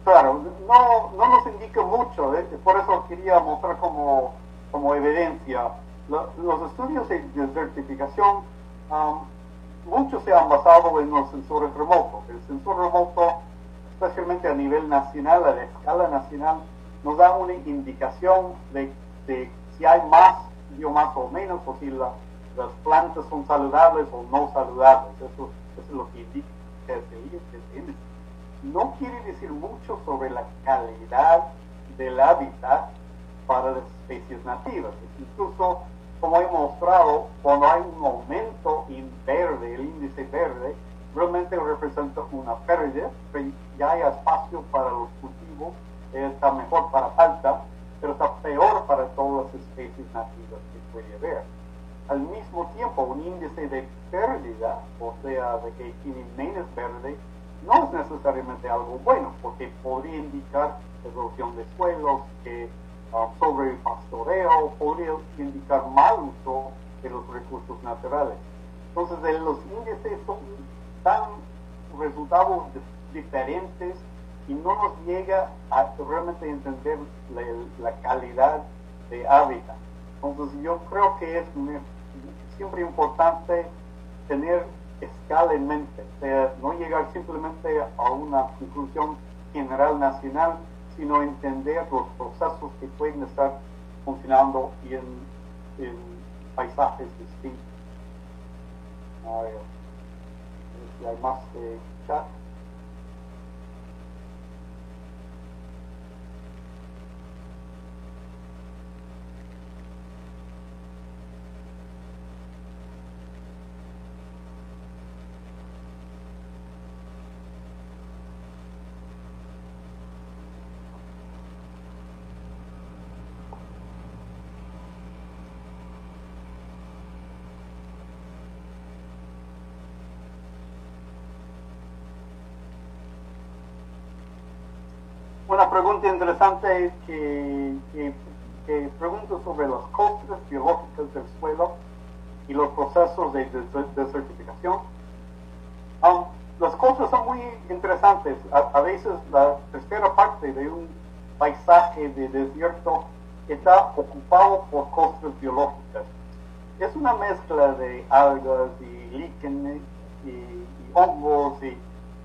claro, no, no nos indica mucho, ¿eh? por eso quería mostrar como, como evidencia los estudios de desertificación, muchos se han basado en los sensores remotos. El sensor remoto, especialmente a nivel nacional, a la escala nacional, nos da una indicación de, si hay más biomasa o menos, o si las plantas son saludables o no saludables. Eso, es lo que indica el No quiere decir mucho sobre la calidad del hábitat para las especies nativas. Incluso como he mostrado, cuando hay un aumento en verde, el índice verde, realmente representa una pérdida, ya hay espacio para los cultivos, está mejor para falta, pero está peor para todas las especies nativas que puede haber. Al mismo tiempo, un índice de pérdida, o sea, de que tiene menos verde, no es necesariamente algo bueno, porque podría indicar erosión de suelos, que sobre el pastoreo podría indicar mal uso de los recursos naturales. Entonces, los índices son tan resultados diferentes y no nos llega a realmente entender la, calidad de hábitat. Entonces, yo creo que es siempre importante tener escala en mente, o no llegar simplemente a una conclusión general nacional, sino entender los procesos que pueden estar funcionando en, en paisajes distintos. Hay más de chat. Una pregunta interesante que, que, pregunto sobre los costes biológicos del suelo y los procesos de, desertificación. Um, los costes son muy interesantes. A, veces la tercera parte de un paisaje de desierto está ocupado por costes biológicas. Es una mezcla de algas y líquenes y, hongos y,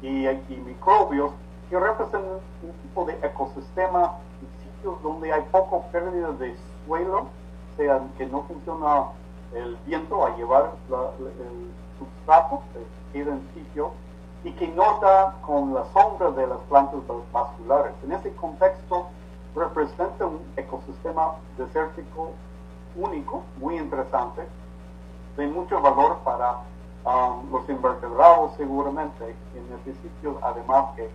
y, y microbios que representan un tipo de ecosistema en sitios donde hay poco pérdida de suelo, sea, que no funciona el viento a llevar el sustrato, que queda en sitio, y que nota con la sombra de las plantas vasculares. En ese contexto representa un ecosistema desértico único, muy interesante, de mucho valor para um, los invertebrados seguramente en ese sitio, además que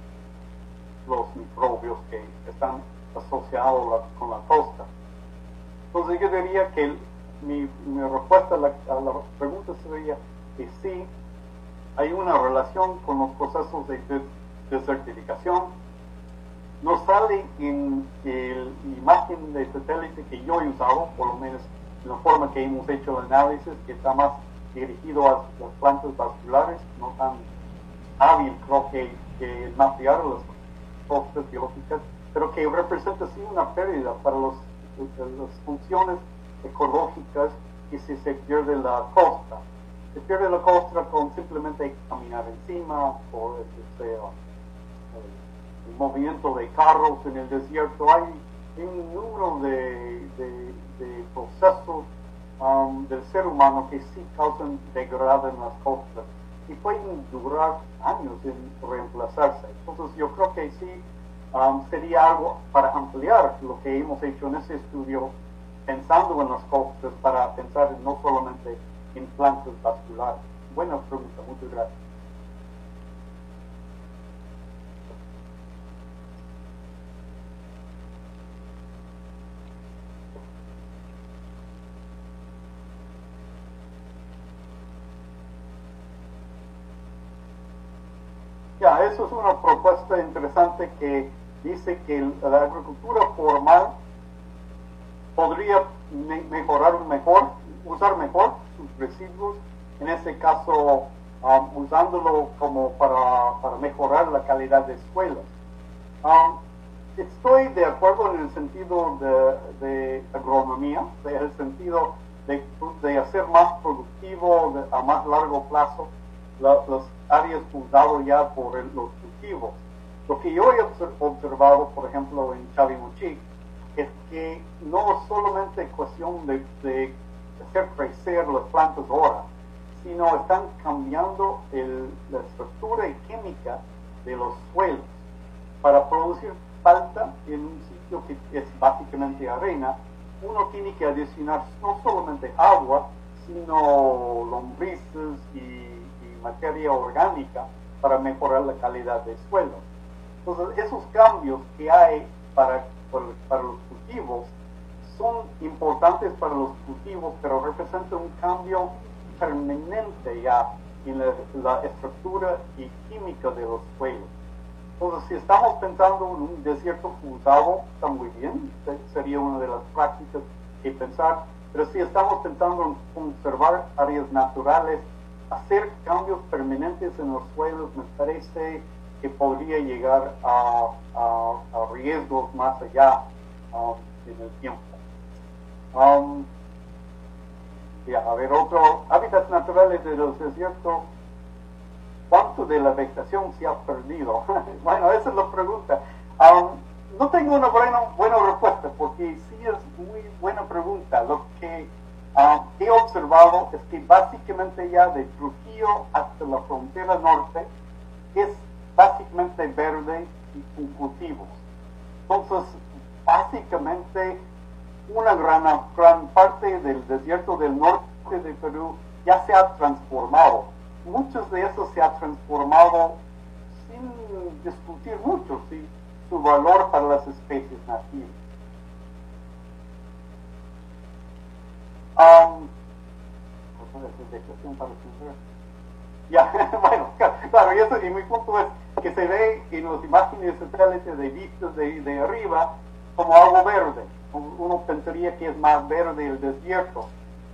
los microbios que están asociados con la costa. Entonces yo diría que mi, respuesta a la, pregunta sería que sí, hay una relación con los procesos de desertificación. No sale en la imagen de satélite que yo he usado, por lo menos en la forma que hemos hecho el análisis, que está más dirigido a las plantas vasculares, no tan hábil creo que, que mapear las costas biológicas, pero que representa sí una pérdida para los, las funciones ecológicas y si se pierde la costa. Se pierde la costa con simplemente caminar encima o el, el movimiento de carros en el desierto. Hay un número de, de, procesos um, del ser humano que sí causan degrado en las costas y pueden durar años en reemplazarse. Entonces yo creo que sí um, sería algo para ampliar lo que hemos hecho en ese estudio pensando en las costas para pensar no solamente en plantas vasculares. Buena pregunta, muchas gracias. Eso es una propuesta interesante que dice que la agricultura formal podría mejorar mejor, usar mejor sus residuos, en este caso um, usándolo como para, para, mejorar la calidad de suelos. Um, estoy de acuerdo en el sentido de, agronomía, en el sentido de, de, hacer más productivo a más largo plazo las áreas usadas ya por los cultivos. Lo que yo he observado, por ejemplo, en Chavimochic, es que no es solamente cuestión de, hacer crecer las plantas ahora, sino están cambiando la estructura y química de los suelos para producir falta en un sitio que es básicamente arena. Uno tiene que adicionar no solamente agua, sino lombrices y materia orgánica para mejorar la calidad del suelo. Entonces, esos cambios que hay para para los cultivos son importantes para los cultivos, pero representan un cambio permanente ya en la, estructura y química de los suelos. Entonces, si estamos pensando en un desierto usado, está muy bien, sería una de las prácticas que pensar, pero si estamos pensando en conservar áreas naturales, hacer cambios permanentes en los suelos, me parece que podría llegar a, riesgos más allá um, en el tiempo. Um, a ver, otro, hábitats naturales de los desiertos, ¿cuánto de la vegetación se ha perdido? <laughs> bueno, esa es la pregunta. Um, no tengo una buena, buena respuesta porque sí es muy buena pregunta. Lo que he observado es que básicamente ya de Trujillo hasta la frontera norte es básicamente verde y con cultivos. Entonces, básicamente, una gran, gran parte del desierto del norte de Perú ya se ha transformado. Muchos de esos se ha transformado sin discutir mucho ¿sí? su valor para las especies nativas. Um, ya, <laughs> bueno, <laughs> claro, y, eso, y mi punto es que se ve en las imágenes satélites de vistas de, de arriba como algo verde. Uno pensaría que es más verde el desierto,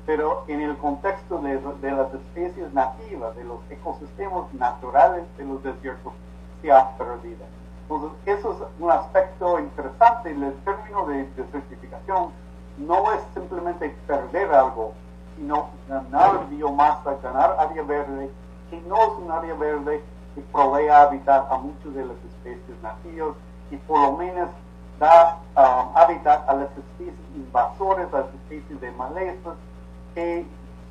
pero en el contexto de, de, las especies nativas, de los ecosistemas naturales de los desiertos, se ha perdido. Entonces, eso es un aspecto interesante. El término de desertificación no es simplemente perder algo, sino ganar biomasa, ganar área verde, que no es un área verde que provee hábitat a muchas de las especies nativas y por lo menos da um, hábitat a las especies invasoras, a las especies de malezas, que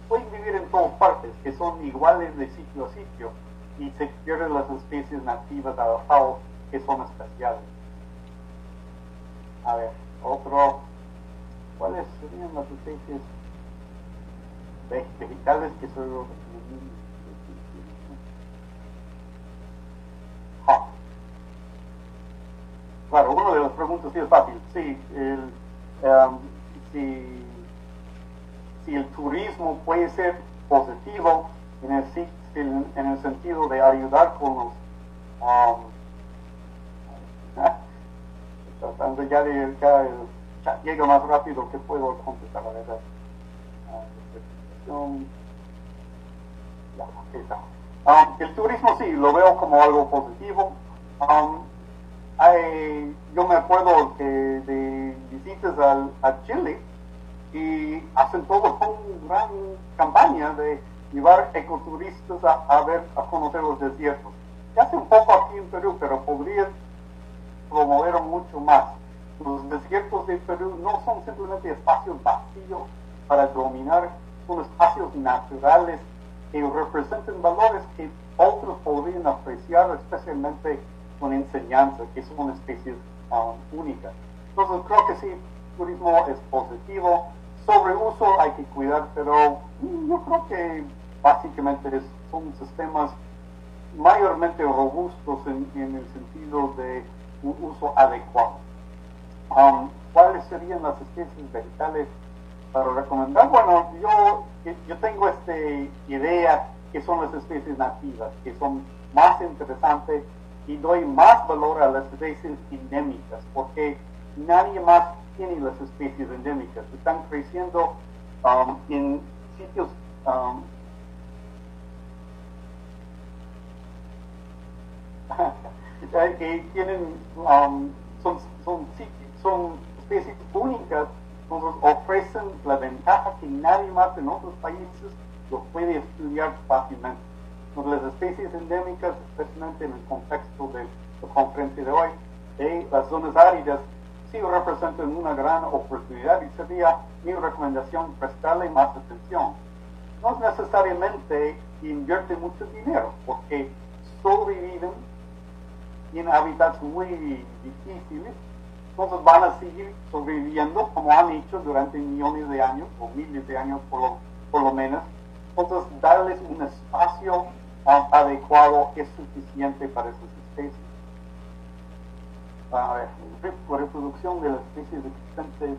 pueden vivir en todas partes, que son iguales de sitio a sitio, y se pierden las especies nativas adaptadas que son especiales. A ver, otro, ¿cuáles serían las especies vegetales que son ah. Claro, una de las preguntas sí es fácil. Sí, el, um, si, si, el turismo puede ser positivo en el, en el sentido de ayudar con los... Um, <laughs> tratando ya de ya, llega más rápido que puedo contestar la verdad. Um, el turismo sí, lo veo como algo positivo. Um, yo me acuerdo de visitas al, a Chile y hacen todo una gran campaña de llevar ecoturistas a, ver, a conocer los desiertos. Se hace un poco aquí en Perú, pero podrían promover mucho más. Los desiertos de Perú no son simplemente espacios vacíos para dominar son espacios naturales que representan valores que otros podrían apreciar, especialmente con enseñanza, que son especies um, únicas. Entonces creo que sí, turismo es positivo. Sobre uso hay que cuidar, pero mm, yo creo que básicamente son sistemas mayormente robustos en, el sentido de un uso adecuado. Um, ¿Cuáles serían las especies vegetales para recomendar? Bueno, yo, yo tengo esta idea que son las especies nativas, que son más interesantes y doy más valor a las especies endémicas, porque nadie más tiene las especies endémicas. Están creciendo um, en sitios um, <laughs> que tienen, um, son, son, son especies únicas nos ofrecen la ventaja que nadie más en otros países lo puede estudiar fácilmente. las especies endémicas, especialmente en el contexto de la conferencia de hoy, de las zonas áridas, sí representan una gran oportunidad y sería mi recomendación prestarle más atención. No necesariamente invierte mucho dinero, porque sobreviven en hábitats muy difíciles entonces van a seguir sobreviviendo como han hecho durante millones de años o miles de años por lo, menos. Entonces darles un espacio ah, adecuado es suficiente para esas especies. A ver, la reproducción de las especies existentes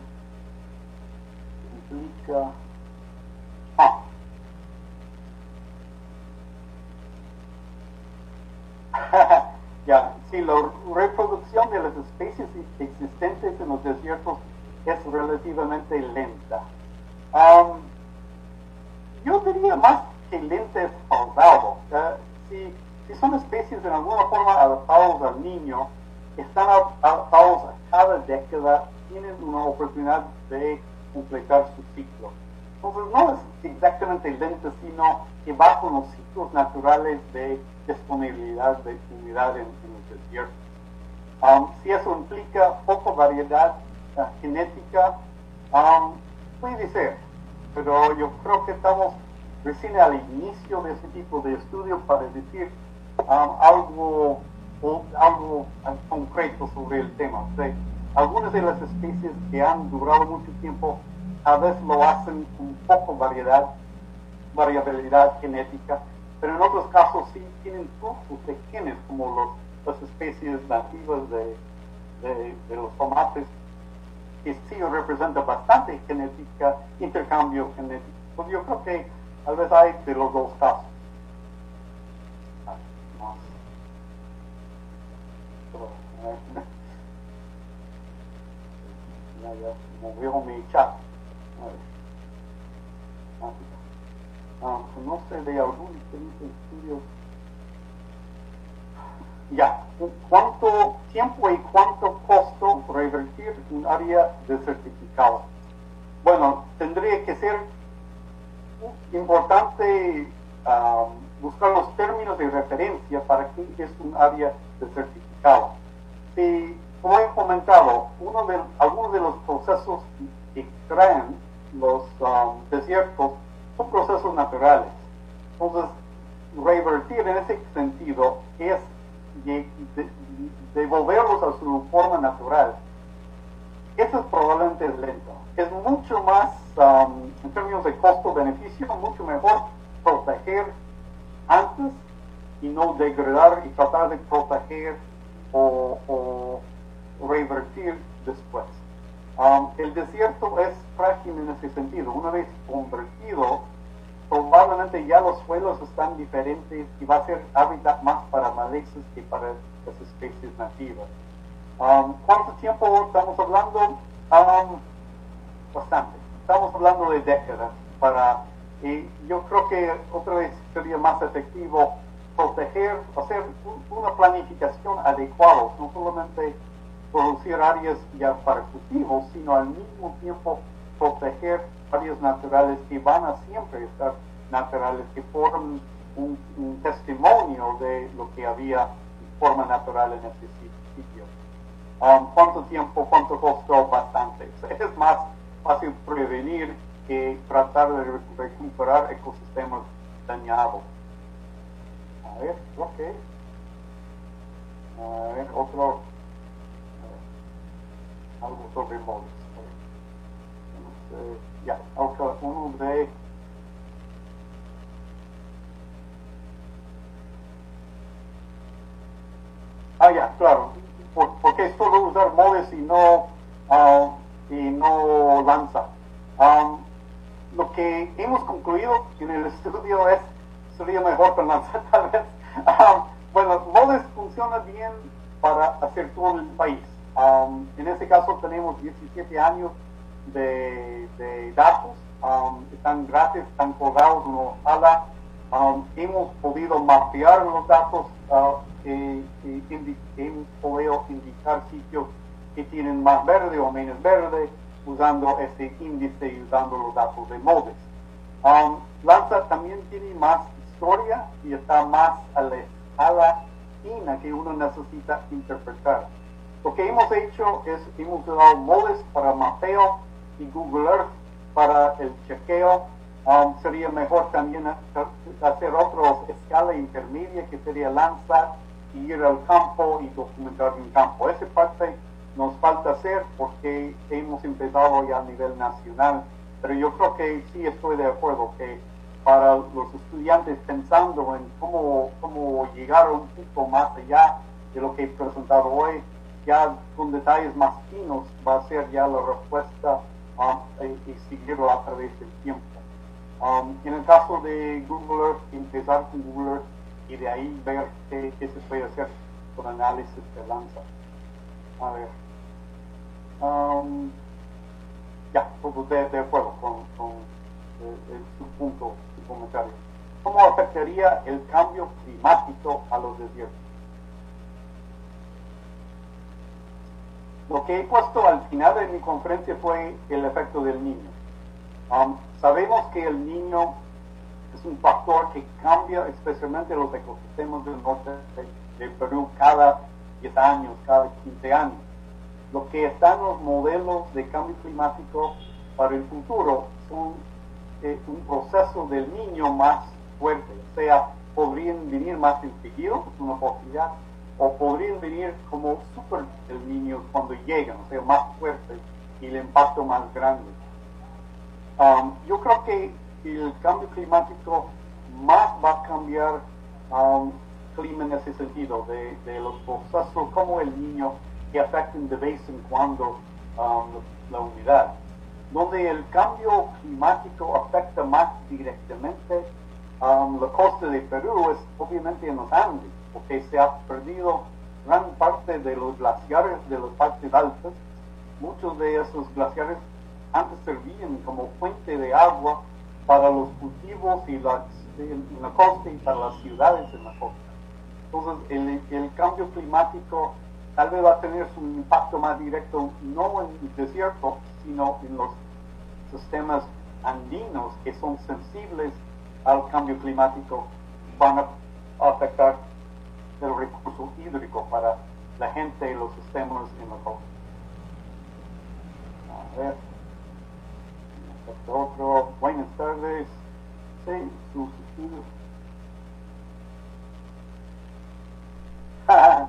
implica... Ah. <laughs> ya, si la reproducción de las especies existentes en los desiertos es relativamente lenta. yo diría más que lenta es pausado. si, son especies de alguna forma adaptados al niño, están adaptados a cada década, tienen una oportunidad de completar su ciclo. Entonces no es exactamente lenta, sino que va con los ciclos naturales de disponibilidad de humedad en, el desierto. Um, si eso implica poca variedad uh, genética, um, puede ser, pero yo creo que estamos recién al inicio de ese tipo de estudio para decir um, algo, algo concreto sobre el tema. algunas de las especies que han durado mucho tiempo a veces lo hacen con poca variedad, variabilidad genética, pero en otros casos sí tienen trozos de genes, como las especies nativas de, de, los tomates, que sí representa bastante genética, intercambio genético. Pues yo creo que tal vez hay de los dos casos. Conoce de algún estudio. Ya, ¿cuánto tiempo y cuánto costo revertir un área de certificado? Bueno, tendría que ser importante buscar los términos de referencia para qué es un área de certificado. Si, como he comentado, uno de, algunos de los procesos que crean los um, desiertos son procesos naturales. Entonces, revertir en ese sentido es devolverlos a su forma natural. Eso es probablemente lento. Es mucho más, um, en términos de costo-beneficio, mucho mejor proteger antes y no degradar y tratar de proteger o, revertir después. Um, el desierto es frágil en ese sentido. Una vez convertido, probablemente ya los suelos están diferentes y va a ser hábitat más para malezas que para las especies nativas. Um, ¿Cuánto tiempo estamos hablando? Um, bastante. Estamos hablando de décadas para y yo creo que otra vez sería más efectivo proteger, hacer una planificación adecuada, no solamente producir áreas ya para cultivos, sino al mismo tiempo proteger áreas naturales que van a siempre estar naturales, que forman un, testimonio de lo que había forma natural en ese sitio. Um, ¿Cuánto tiempo, cuánto costó? Bastante. Es más fácil prevenir que tratar de recuperar ecosistemas dañados. A ver, ok. A ver, otro. algo sobre modos. ya, otro, uno de. Ah, ya, claro. ¿Por, qué solo usar modes y no, uh, y no lanza? Um, lo que hemos concluido en el <laughs> estudio es, sería mejor con lanzar tal vez. Um, bueno, Modes funciona bien para hacer todo el país. Um, en este caso tenemos 17 años de, datos, um, están gratis, están colgados en Ojalá. hemos podido mapear los datos uh, y, hemos podido indicar sitios que tienen más verde o menos verde, usando ese índice y usando los datos de MODES. Um, Lanza también tiene más historia y está más a la escala que uno necesita interpretar. Lo que hemos hecho es, hemos usado MODES para mapeo y Google Earth para el chequeo. Um, sería mejor también hacer otra escala intermedia que sería lanzar y ir al campo y documentar en campo. Esa parte nos falta hacer porque hemos empezado ya a nivel nacional, pero yo creo que sí estoy de acuerdo que para los estudiantes pensando en cómo, cómo llegar un punto más allá de lo que he presentado hoy, ya con detalles más finos va a ser ya la respuesta um, y, seguirlo a través del tiempo. Um, en el caso de Google Earth, empezar con Google Earth y de ahí ver qué, qué se puede hacer con análisis de lanza. A ver. Um, ya, todos de, de acuerdo con, con eh, su punto, su comentario. ¿Cómo afectaría el cambio climático a los desiertos? Lo que he puesto al final de mi conferencia fue el efecto del niño. Um, sabemos que el niño es un factor que cambia especialmente los ecosistemas del norte de Perú cada 10 años, cada 15 años lo que están los modelos de cambio climático para el futuro son eh, un proceso del niño más fuerte, o sea, podrían venir más seguido, es una posibilidad, o podrían venir como super el niño cuando llegan, o sea, más fuerte y el impacto más grande. Um, yo creo que el cambio climático más va a cambiar um, clima en ese sentido, de, los procesos como el niño que afecten de vez en cuando um, la unidad. Donde el cambio climático afecta más directamente um, la costa de Perú es obviamente en los Andes, porque se ha perdido gran parte de los glaciares de las partes altas. Muchos de esos glaciares antes servían como fuente de agua para los cultivos y la, en la costa y para las ciudades en la costa. Entonces, el, cambio climático tal vez va a tener su impacto más directo no en el desierto, sino en los sistemas andinos que son sensibles al cambio climático van a afectar el recurso hídrico para la gente y los sistemas en la costa. A ver. Otro. Buenas tardes. Sí, sus <laughs>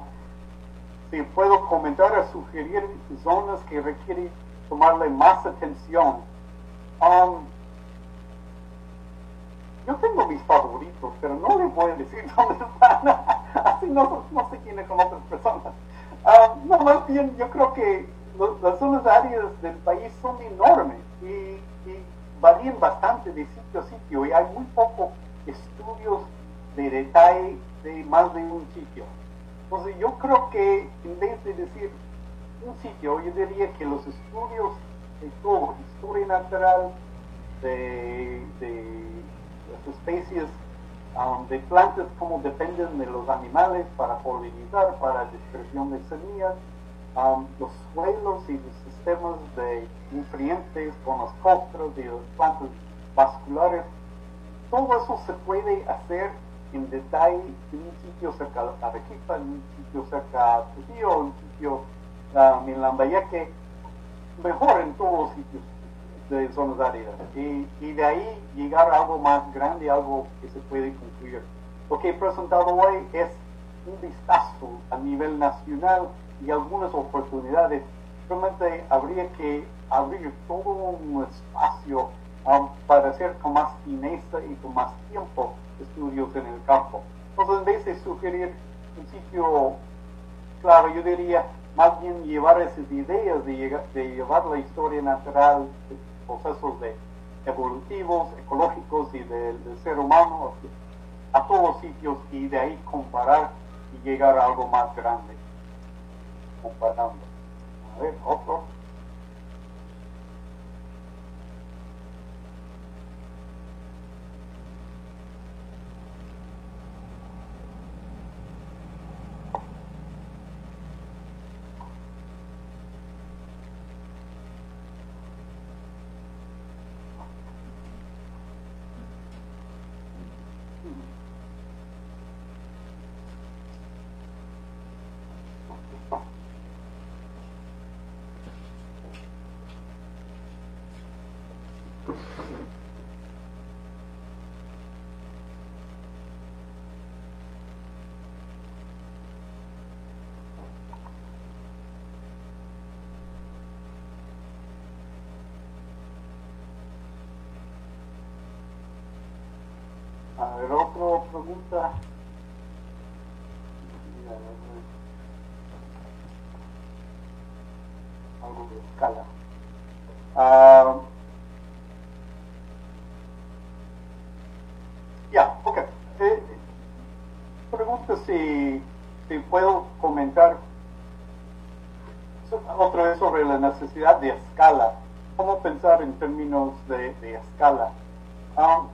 si puedo comentar o sugerir zonas que requieren tomarle más atención. Um, yo tengo mis favoritos, pero no les voy a decir <laughs> dónde están. Así no, no se tiene con otras personas. Um, no, más bien, yo creo que lo, las zonas áreas del país son enormes y, varían bastante de sitio a sitio y hay muy pocos estudios de detalle de más de un sitio. Entonces yo creo que en vez de decir un sitio, yo diría que los estudios de todo, historia natural, de las especies um, de plantas, cómo dependen de los animales para polinizar, para dispersión de semillas, um, los suelos y los sistemas de nutrientes con las costras y las plantas vasculares, todo eso se puede hacer en detalle en un sitio cerca a Arequipa, en un sitio cerca a Trujillo, en un sitio um, en Lambayeque, mejor en todos los sitios de zonas áridas. Y, y, de ahí llegar a algo más grande, algo que se puede concluir. Lo que he presentado hoy es un vistazo a nivel nacional y algunas oportunidades. Realmente habría que abrir todo un espacio um, para hacer con más fineza y con más tiempo estudios en el campo. Entonces, en vez de sugerir un sitio claro, yo diría más bien llevar esas ideas de, llevar la historia natural, procesos de evolutivos, ecológicos y del, ser humano a todos sitios y de ahí comparar y llegar a algo más grande. Comparando. A ver, otro. A ver, otra pregunta. Algo de escala. Uh, ya, ok. Eh, pregunta si, si puedo comentar otra vez sobre la necesidad de escala. ¿Cómo pensar en términos de, escala? Um,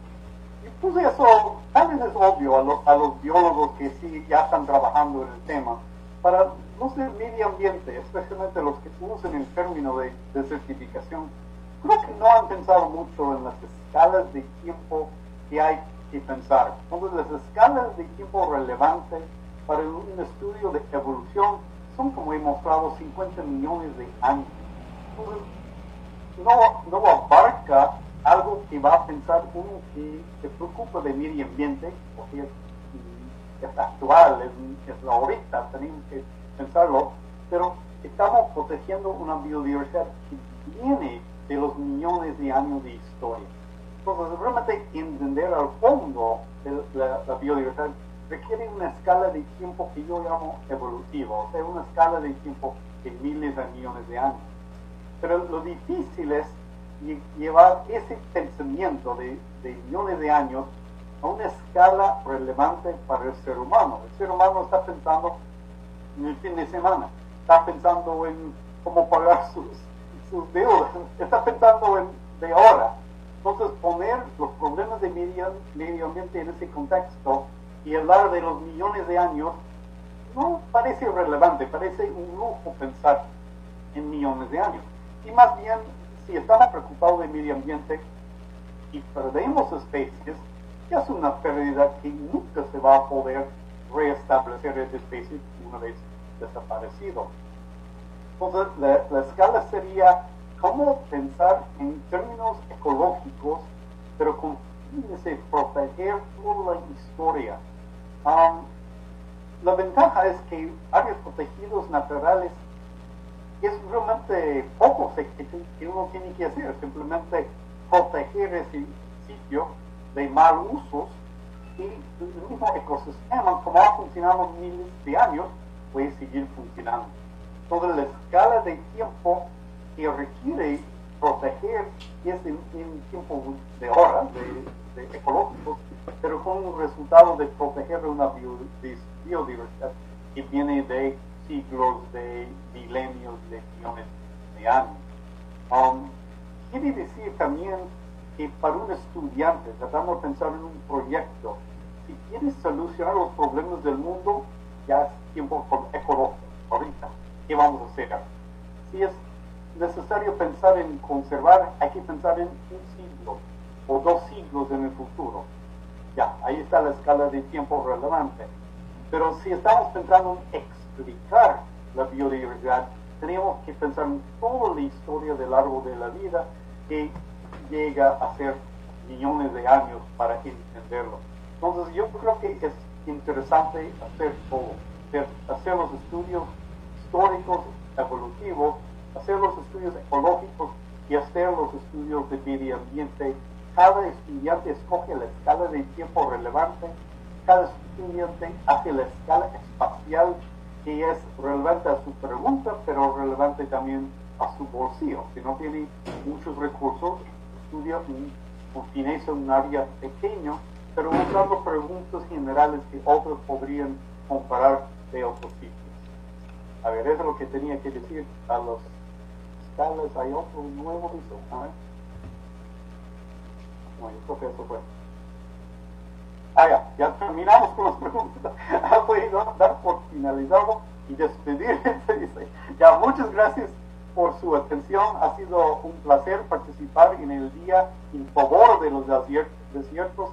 pues eso tal vez es obvio a los, a los biólogos que sí ya están trabajando en el tema. Para los del medio ambiente, especialmente los que usan el término de certificación, creo que no han pensado mucho en las escalas de tiempo que hay que pensar. Entonces, las escalas de tiempo relevantes para un estudio de evolución son, como he mostrado, 50 millones de años. Entonces, no, no abarca algo que va a pensar uno que se preocupa del medio ambiente, porque es, es actual, es, es, ahorita, tenemos que pensarlo, pero estamos protegiendo una biodiversidad que viene de los millones de años de historia. Entonces, realmente entender al fondo de la, la biodiversidad requiere una escala de tiempo que yo llamo evolutiva, o sea, una escala de tiempo de miles de millones de años. Pero lo difícil es llevar ese pensamiento de, de, millones de años a una escala relevante para el ser humano. El ser humano está pensando en el fin de semana, está pensando en cómo pagar sus, sus deudas, está pensando en de ahora. Entonces poner los problemas de medio, medio ambiente en ese contexto y hablar de los millones de años no parece relevante, parece un lujo pensar en millones de años. Y más bien si estamos preocupados del medio ambiente y perdemos especies, es una pérdida que nunca se va a poder restablecer esa especie una vez desaparecido. Entonces, la, la escala sería cómo pensar en términos ecológicos, pero con fines de proteger toda la historia. La ventaja es que áreas protegidos naturales es realmente poco que uno tiene que hacer, simplemente proteger ese sitio de mal usos y el mismo ecosistema, como ha funcionado miles de años, puede seguir funcionando. Toda la escala de tiempo que requiere proteger es en, tiempo de horas, de, ecológicos, pero con un resultado de proteger una biodiversidad que viene de siglos, de milenios, de millones de años. Um, quiere decir también que para un estudiante, tratando de pensar en un proyecto, si quieres solucionar los problemas del mundo, ya es tiempo ecológico, ahorita, ¿qué vamos a hacer? Si es necesario pensar en conservar, hay que pensar en un siglo o dos siglos en el futuro. Ya, ahí está la escala de tiempo relevante. Pero si estamos pensando en explicar la biodiversidad, tenemos que pensar en toda la historia del árbol de la vida que llega a ser millones de años para entenderlo. Entonces yo creo que es interesante hacer todo, hacer los estudios históricos, evolutivos, hacer los estudios ecológicos y hacer los estudios de medio ambiente. Cada estudiante escoge la escala de tiempo relevante, cada estudiante hace la escala espacial que es relevante a su pregunta, pero relevante también a su bolsillo. Si no tiene muchos recursos, estudia un, fineza un área pequeño, pero usando preguntas generales que otros podrían comparar de otros sitios. A ver, eso es lo que tenía que decir a los escalas. Hay otro nuevo ver. No, yo creo que eso fue. Ah, ya, terminamos con las preguntas. <laughs> Ha podido dar por finalizado y despedirse. <laughs> Ya, muchas gracias por su atención. Ha sido un placer participar en el día en favor de los desiertos.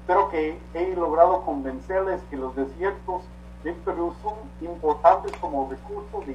Espero que he logrado convencerles que los desiertos de Perú son importantes como recursos de